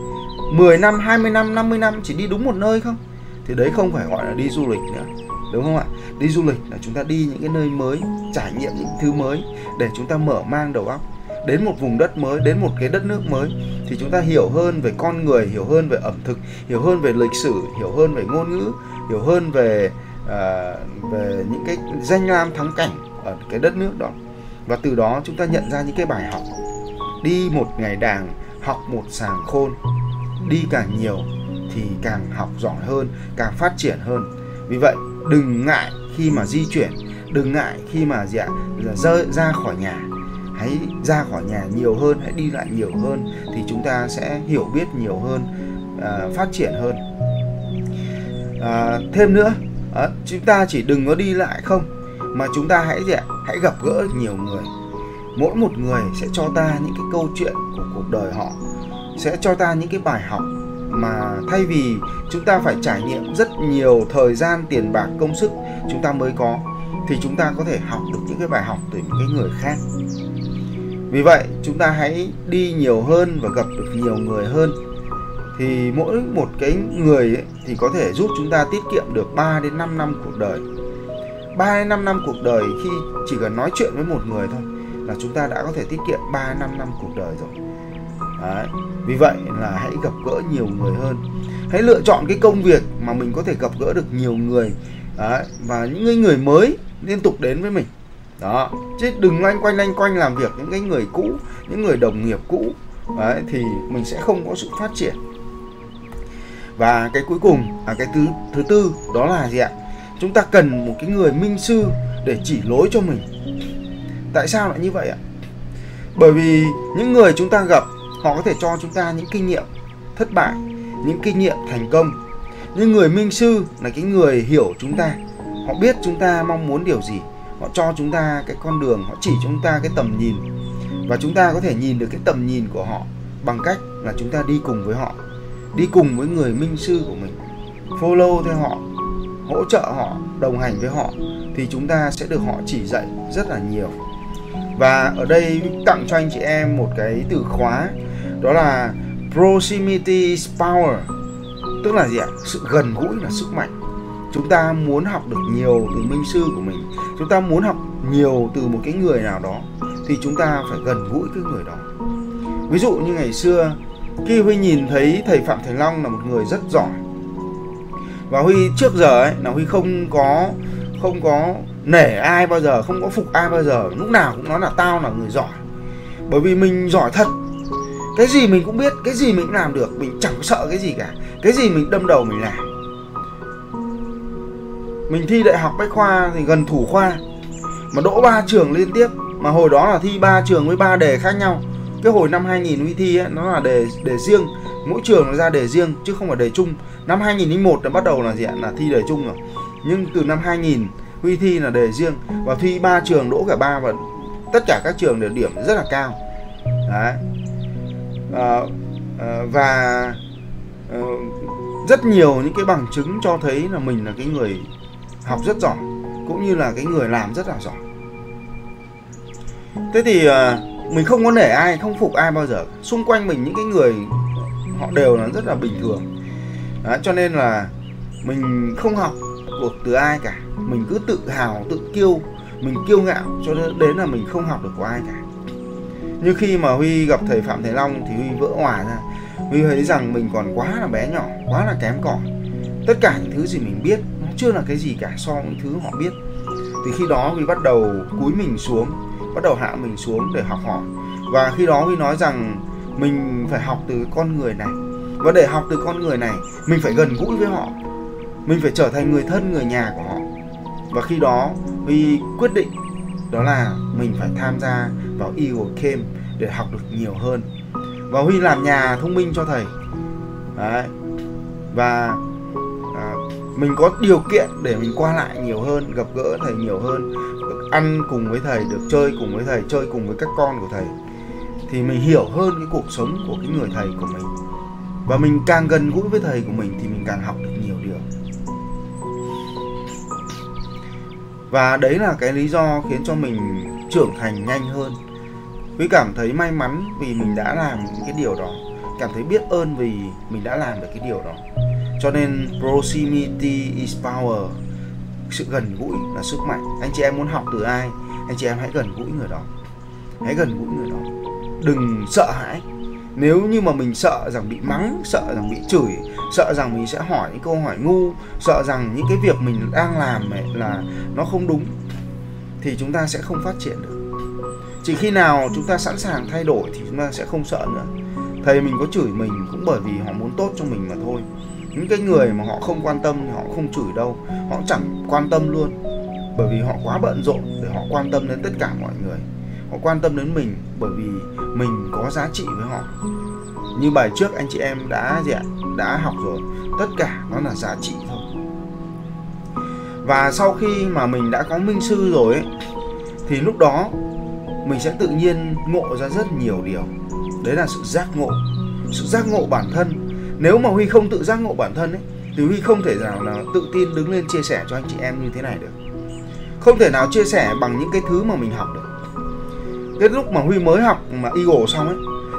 10 năm 20 năm 50 năm chỉ đi đúng một nơi không? Thì đấy không phải gọi là đi du lịch nữa. Đúng không ạ? Đi du lịch là chúng ta đi những cái nơi mới, trải nghiệm những thứ mới để chúng ta mở mang đầu óc đến một vùng đất mới đến một cái đất nước mới thì chúng ta hiểu hơn về con người hiểu hơn về ẩm thực hiểu hơn về lịch sử hiểu hơn về ngôn ngữ hiểu hơn về uh, về những cái danh lam thắng cảnh ở cái đất nước đó. Và từ đó chúng ta nhận ra những cái bài học. Đi một ngày đàng học một sàng khôn. Đi càng nhiều thì càng học giỏi hơn càng phát triển hơn. Vì vậy đừng ngại khi mà di chuyển đừng ngại khi mà dạ rơi ra khỏi nhà hãy ra khỏi nhà nhiều hơn hãy đi lại nhiều hơn thì chúng ta sẽ hiểu biết nhiều hơn à, phát triển hơn. À, thêm nữa à, chúng ta chỉ đừng có đi lại không mà chúng ta hãy gì ạ? Hãy gặp gỡ nhiều người. Mỗi một người sẽ cho ta những cái câu chuyện của cuộc đời họ sẽ cho ta những cái bài học mà thay vì chúng ta phải trải nghiệm rất nhiều thời gian tiền bạc công sức chúng ta mới có thì chúng ta có thể học được những cái bài học từ những cái người khác vì vậy chúng ta hãy đi nhiều hơn và gặp được nhiều người hơn thì mỗi một cái người ấy, thì có thể giúp chúng ta tiết kiệm được 3 đến 5 năm cuộc đời 3 đến 5 năm cuộc đời khi chỉ cần nói chuyện với một người thôi là chúng ta đã có thể tiết kiệm 3 5 năm cuộc đời rồi Đấy. Vì vậy là hãy gặp gỡ nhiều người hơn Hãy lựa chọn cái công việc mà mình có thể gặp gỡ được nhiều người Đấy. Và những người mới liên tục đến với mình đó. Chứ đừng loanh quanh loanh quanh làm việc những cái người cũ những người đồng nghiệp cũ. Đấy, thì mình sẽ không có sự phát triển. Và cái cuối cùng à cái thứ thứ tư đó là gì ạ? Chúng ta cần một cái người minh sư để chỉ lối cho mình. Tại sao lại như vậy ạ? Bởi vì những người chúng ta gặp họ có thể cho chúng ta những kinh nghiệm thất bại những kinh nghiệm thành công. Nhưng người minh sư là cái người hiểu chúng ta. Họ biết chúng ta mong muốn điều gì họ cho chúng ta cái con đường, họ chỉ chúng ta cái tầm nhìn. Và chúng ta có thể nhìn được cái tầm nhìn của họ bằng cách là chúng ta đi cùng với họ, đi cùng với người minh sư của mình, follow theo họ, hỗ trợ họ, đồng hành với họ thì chúng ta sẽ được họ chỉ dạy rất là nhiều. Và ở đây tặng cho anh chị em một cái từ khóa, đó là proximity is power. Tức là gì ạ? Sự gần gũi là sức mạnh chúng ta muốn học được nhiều từ minh sư của mình, chúng ta muốn học nhiều từ một cái người nào đó, thì chúng ta phải gần gũi cái người đó. Ví dụ như ngày xưa, khi huy nhìn thấy thầy phạm thành long là một người rất giỏi, và huy trước giờ ấy là huy không có không có nể ai bao giờ, không có phục ai bao giờ, lúc nào cũng nói là tao là người giỏi. Bởi vì mình giỏi thật. Cái gì mình cũng biết, cái gì mình cũng làm được, mình chẳng sợ cái gì cả. Cái gì mình đâm đầu mình làm mình thi đại học bách khoa thì gần thủ khoa. Mà đỗ ba trường liên tiếp mà hồi đó là thi ba trường với ba đề khác nhau. Cái hồi năm 2000 huy thi ấy, nó là đề đề riêng. Mỗi trường nó ra đề riêng chứ không phải đề chung. Năm 2001 là bắt đầu là gì ạ? Là thi đề chung rồi. Nhưng từ năm 2000 huy thi là đề riêng. Và thi ba trường đỗ cả ba và tất cả các trường đều điểm rất là cao. Đấy. À, à, và à, rất nhiều những cái bằng chứng cho thấy là mình là cái người học rất giỏi cũng như là cái người làm rất là giỏi. Thế thì ờ, mình không có nể ai không phục ai bao giờ. Xung quanh mình những cái người họ đều là rất là bình thường. Đó, cho nên là mình không học được từ ai cả. Mình cứ tự hào tự kiêu mình kiêu ngạo cho đến là mình không học được của ai cả. Như khi mà huy gặp thầy phạm thầy long thì huy vỡ hòa ra. Huy thấy rằng mình còn quá là bé nhỏ quá là kém cỏi. Tất cả những thứ gì mình biết chưa là cái gì cả so với những thứ họ biết. Thì khi đó Huy bắt đầu cúi mình xuống bắt đầu hạ mình xuống để học hỏi và khi đó Huy nói rằng mình phải học từ con người này. Và để học từ con người này mình phải gần gũi với họ. Mình phải trở thành người thân người nhà của họ. Và khi đó huy quyết định đó là mình phải tham gia vào Eagle Camp để học được nhiều hơn. Và huy làm nhà thông minh cho thầy. Đấy. và à, mình có điều kiện để mình qua lại nhiều hơn, gặp gỡ thầy nhiều hơn được ăn cùng với thầy, được chơi cùng với thầy, chơi cùng với các con của thầy. Thì mình hiểu hơn cái cuộc sống của cái người thầy của mình. Và mình càng gần gũi với thầy của mình thì mình càng học được nhiều điều. Và đấy là cái lý do khiến cho mình trưởng thành nhanh hơn. Với cảm thấy may mắn vì mình đã làm những cái điều đó. Cảm thấy biết ơn vì mình đã làm được cái điều đó cho nên proximity is power. Sự gần gũi là sức mạnh. Anh chị em muốn học từ ai, anh chị em hãy gần gũi người đó. Hãy gần gũi người đó. Đừng sợ hãi. Nếu như mà mình sợ rằng bị mắng, sợ rằng bị chửi, sợ rằng mình sẽ hỏi những câu hỏi ngu, sợ rằng những cái việc mình đang làm ấy là nó không đúng, thì chúng ta sẽ không phát triển được. Chỉ khi nào chúng ta sẵn sàng thay đổi thì chúng ta sẽ không sợ nữa. Thầy mình có chửi mình cũng bởi vì họ muốn tốt cho mình mà thôi những cái người mà họ không quan tâm thì họ không chửi đâu. Họ chẳng quan tâm luôn. Bởi vì họ quá bận rộn để họ quan tâm đến tất cả mọi người. Họ quan tâm đến mình bởi vì mình có giá trị với họ. Như bài trước anh chị em đã gì ạ? Đã học rồi. Tất cả nó là giá trị thôi. Và sau khi mà mình đã có minh sư rồi ấy, thì lúc đó mình sẽ tự nhiên ngộ ra rất nhiều điều. Đấy là sự giác ngộ. Sự giác ngộ bản thân nếu mà huy không tự giác ngộ bản thân ấy thì huy không thể nào là tự tin đứng lên chia sẻ cho anh chị em như thế này được. Không thể nào chia sẻ bằng những cái thứ mà mình học được. Cái lúc mà huy mới học mà eagle xong ấy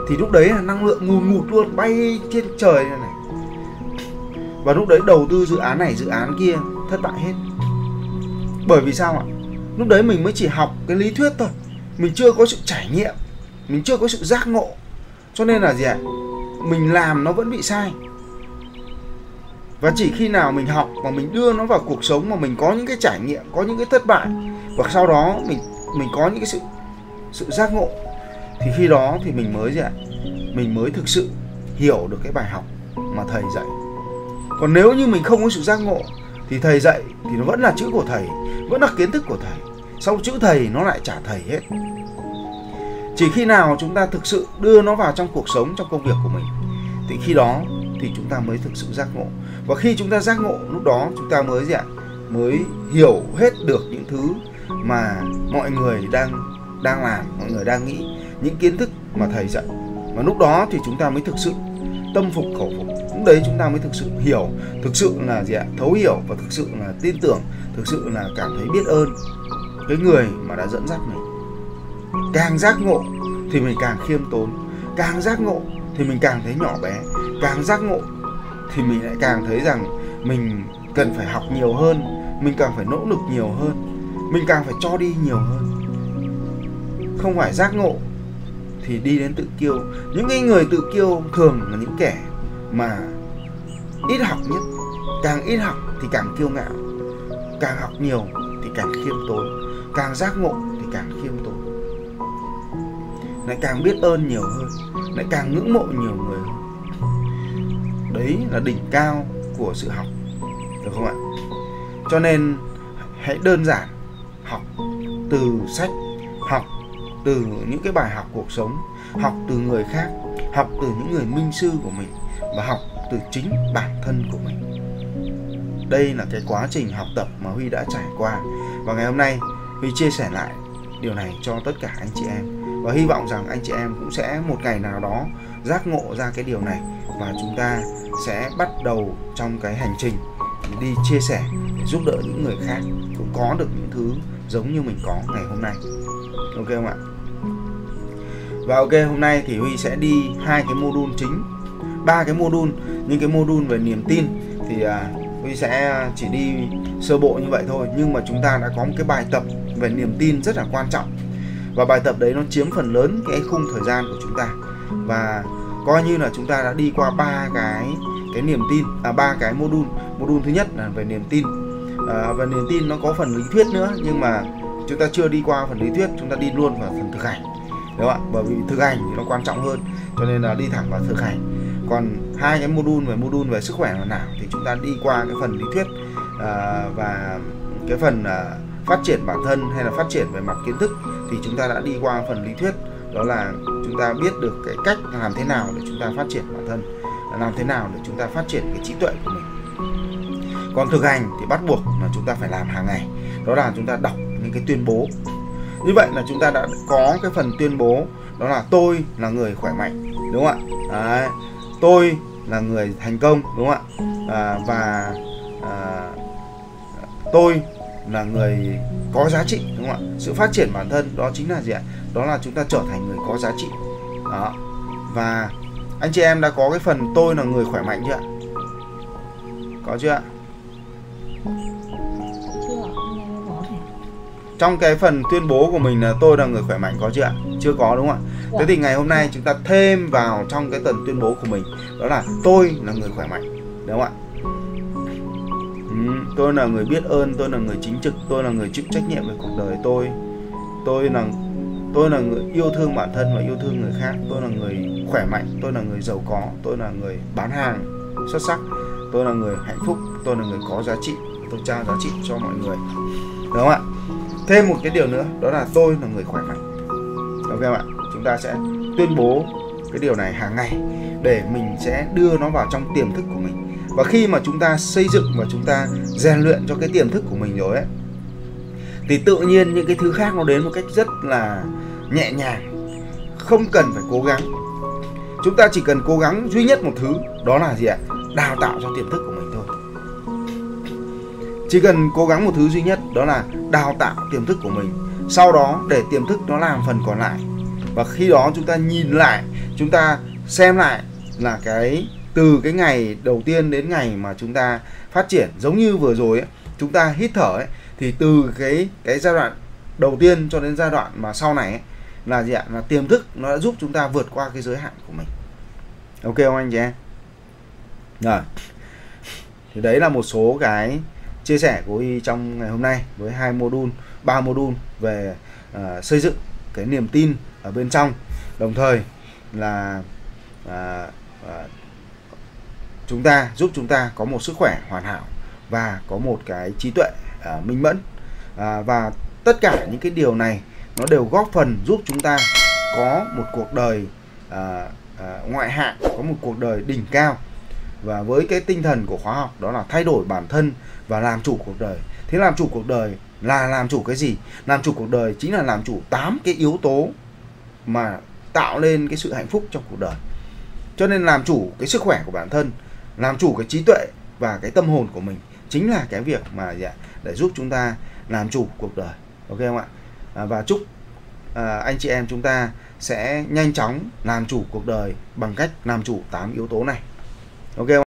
thì lúc đấy là năng lượng ngùn ngụt luôn bay trên trời này, này. Và lúc đấy đầu tư dự án này dự án kia thất bại hết. Bởi vì sao ạ? Lúc đấy mình mới chỉ học cái lý thuyết thôi. Mình chưa có sự trải nghiệm mình chưa có sự giác ngộ. Cho nên là gì ạ? Mình làm nó vẫn bị sai. Và chỉ khi nào mình học và mình đưa nó vào cuộc sống mà mình có những cái trải nghiệm, có những cái thất bại, và sau đó mình mình có những cái sự sự giác ngộ, thì khi đó thì mình mới gì ạ? Mình mới thực sự hiểu được cái bài học mà thầy dạy. Còn nếu như mình không có sự giác ngộ, thì thầy dạy thì nó vẫn là chữ của thầy, vẫn là kiến thức của thầy. Sau chữ thầy nó lại trả thầy hết chỉ khi nào chúng ta thực sự đưa nó vào trong cuộc sống, trong công việc của mình, thì khi đó thì chúng ta mới thực sự giác ngộ. Và khi chúng ta giác ngộ, lúc đó chúng ta mới gì ạ? Mới hiểu hết được những thứ mà mọi người đang đang làm, mọi người đang nghĩ, những kiến thức mà thầy dạy. Và lúc đó thì chúng ta mới thực sự tâm phục, khẩu phục. Lúc đấy chúng ta mới thực sự hiểu, thực sự là gì ạ? Thấu hiểu và thực sự là tin tưởng, thực sự là cảm thấy biết ơn cái người mà đã dẫn dắt mình càng giác ngộ thì mình càng khiêm tốn. Càng giác ngộ thì mình càng thấy nhỏ bé. Càng giác ngộ thì mình lại càng thấy rằng mình cần phải học nhiều hơn, mình càng phải nỗ lực nhiều hơn, mình càng phải cho đi nhiều hơn. Không phải giác ngộ thì đi đến tự kiêu. Những cái người tự kiêu thường là những kẻ mà ít học nhất. Càng ít học thì càng kiêu ngạo. Càng học nhiều thì càng khiêm tốn. Càng giác ngộ thì càng khiêm tốn lại càng biết ơn nhiều hơn, lại càng ngưỡng mộ nhiều người hơn. Đấy là đỉnh cao của sự học, được không ạ? Cho nên hãy đơn giản học từ sách, học từ những cái bài học cuộc sống, học từ người khác, học từ những người minh sư của mình và học từ chính bản thân của mình. Đây là cái quá trình học tập mà huy đã trải qua. Và ngày hôm nay huy chia sẻ lại điều này cho tất cả anh chị em và hy vọng rằng anh chị em cũng sẽ một ngày nào đó giác ngộ ra cái điều này và chúng ta sẽ bắt đầu trong cái hành trình đi chia sẻ để giúp đỡ những người khác cũng có được những thứ giống như mình có ngày hôm nay. Ok không ạ? Và ok, hôm nay thì huy sẽ đi hai cái module chính, ba cái module. Những cái module về niềm tin thì à, huy sẽ à, chỉ đi sơ bộ như vậy thôi. Nhưng mà chúng ta đã có một cái bài tập về niềm tin rất là quan trọng và bài tập đấy nó chiếm phần lớn cái khung thời gian của chúng ta. Và coi như là chúng ta đã đi qua ba cái cái niềm tin à ba cái module. Module thứ nhất là về niềm tin. À, và niềm tin nó có phần lý thuyết nữa nhưng mà chúng ta chưa đi qua phần lý thuyết chúng ta đi luôn vào phần thực hành. Đúng không ạ? Bởi vì thực hành thì nó quan trọng hơn cho nên là đi thẳng vào thực hành. Còn hai cái module về module về sức khỏe là nào thì chúng ta đi qua cái phần lý thuyết à, và cái phần à, phát triển bản thân hay là phát triển về mặt kiến thức thì chúng ta đã đi qua phần lý thuyết đó là chúng ta biết được cái cách làm thế nào để chúng ta phát triển bản thân làm thế nào để chúng ta phát triển cái trí tuệ của mình. Còn thực hành thì bắt buộc là chúng ta phải làm hàng ngày đó là chúng ta đọc những cái tuyên bố. Như vậy là chúng ta đã có cái phần tuyên bố đó là tôi là người khỏe mạnh đúng không ạ? Đấy. tôi là người thành công đúng không ạ? À, và à, tôi là người có giá trị đúng không ạ? Sự phát triển bản thân đó chính là gì ạ? Đó là chúng ta trở thành người có giá trị. Đó. Và anh chị em đã có cái phần tôi là người khỏe mạnh chưa ạ? Có chưa ạ? Trong cái phần tuyên bố của mình là tôi là người khỏe mạnh có chưa ạ? Chưa có đúng không ạ? Thế thì ngày hôm nay chúng ta thêm vào trong cái tầng tuyên bố của mình đó là tôi là người khỏe mạnh đúng không ạ ừ, tôi là người biết ơn tôi là người chính trực tôi là người chịu trách nhiệm về cuộc đời tôi tôi là tôi là người yêu thương bản thân và yêu thương người khác tôi là người khỏe mạnh tôi là người giàu có tôi là người bán hàng xuất sắc tôi là người hạnh phúc tôi là người có giá trị tôi trao giá trị cho mọi người đúng không ạ thêm một cái điều nữa đó là tôi là người khỏe mạnh ok ạ chúng ta sẽ tuyên bố cái điều này hàng ngày để mình sẽ đưa nó vào trong tiềm thức của mình và khi mà chúng ta xây dựng và chúng ta rèn luyện cho cái tiềm thức của mình rồi ấy, thì tự nhiên những cái thứ khác nó đến một cách rất là nhẹ nhàng. Không cần phải cố gắng. Chúng ta chỉ cần cố gắng duy nhất một thứ, đó là gì ạ? Đào tạo cho tiềm thức của mình thôi. Chỉ cần cố gắng một thứ duy nhất, đó là đào tạo tiềm thức của mình. Sau đó, để tiềm thức nó làm phần còn lại. Và khi đó chúng ta nhìn lại, chúng ta xem lại là cái từ cái ngày đầu tiên đến ngày mà chúng ta phát triển giống như vừa rồi ấy, chúng ta hít thở ấy, thì từ cái cái giai đoạn đầu tiên cho đến giai đoạn mà sau này ấy, là gì ạ? Là tiềm thức nó đã giúp chúng ta vượt qua cái giới hạn của mình. Ok không anh chị em? Rồi. Thì đấy là một số cái chia sẻ của y trong ngày hôm nay với hai module ba module về uh, xây dựng cái niềm tin ở bên trong. Đồng thời là uh, uh, chúng ta giúp chúng ta có một sức khỏe hoàn hảo và có một cái trí tuệ uh, minh mẫn. Uh, và tất cả những cái điều này nó đều góp phần giúp chúng ta có một cuộc đời à, à, ngoại hạng có một cuộc đời đỉnh cao. Và với cái tinh thần của khóa học đó là thay đổi bản thân và làm chủ cuộc đời. Thế làm chủ cuộc đời là làm chủ cái gì? Làm chủ cuộc đời chính là làm chủ 8 cái yếu tố mà tạo lên cái sự hạnh phúc trong cuộc đời. Cho nên làm chủ cái sức khỏe của bản thân làm chủ cái trí tuệ và cái tâm hồn của mình chính là cái việc mà dạ, để giúp chúng ta làm chủ cuộc đời. Ok không ạ? À, và chúc à, anh chị em chúng ta sẽ nhanh chóng làm chủ cuộc đời bằng cách làm chủ 8 yếu tố này. Ok không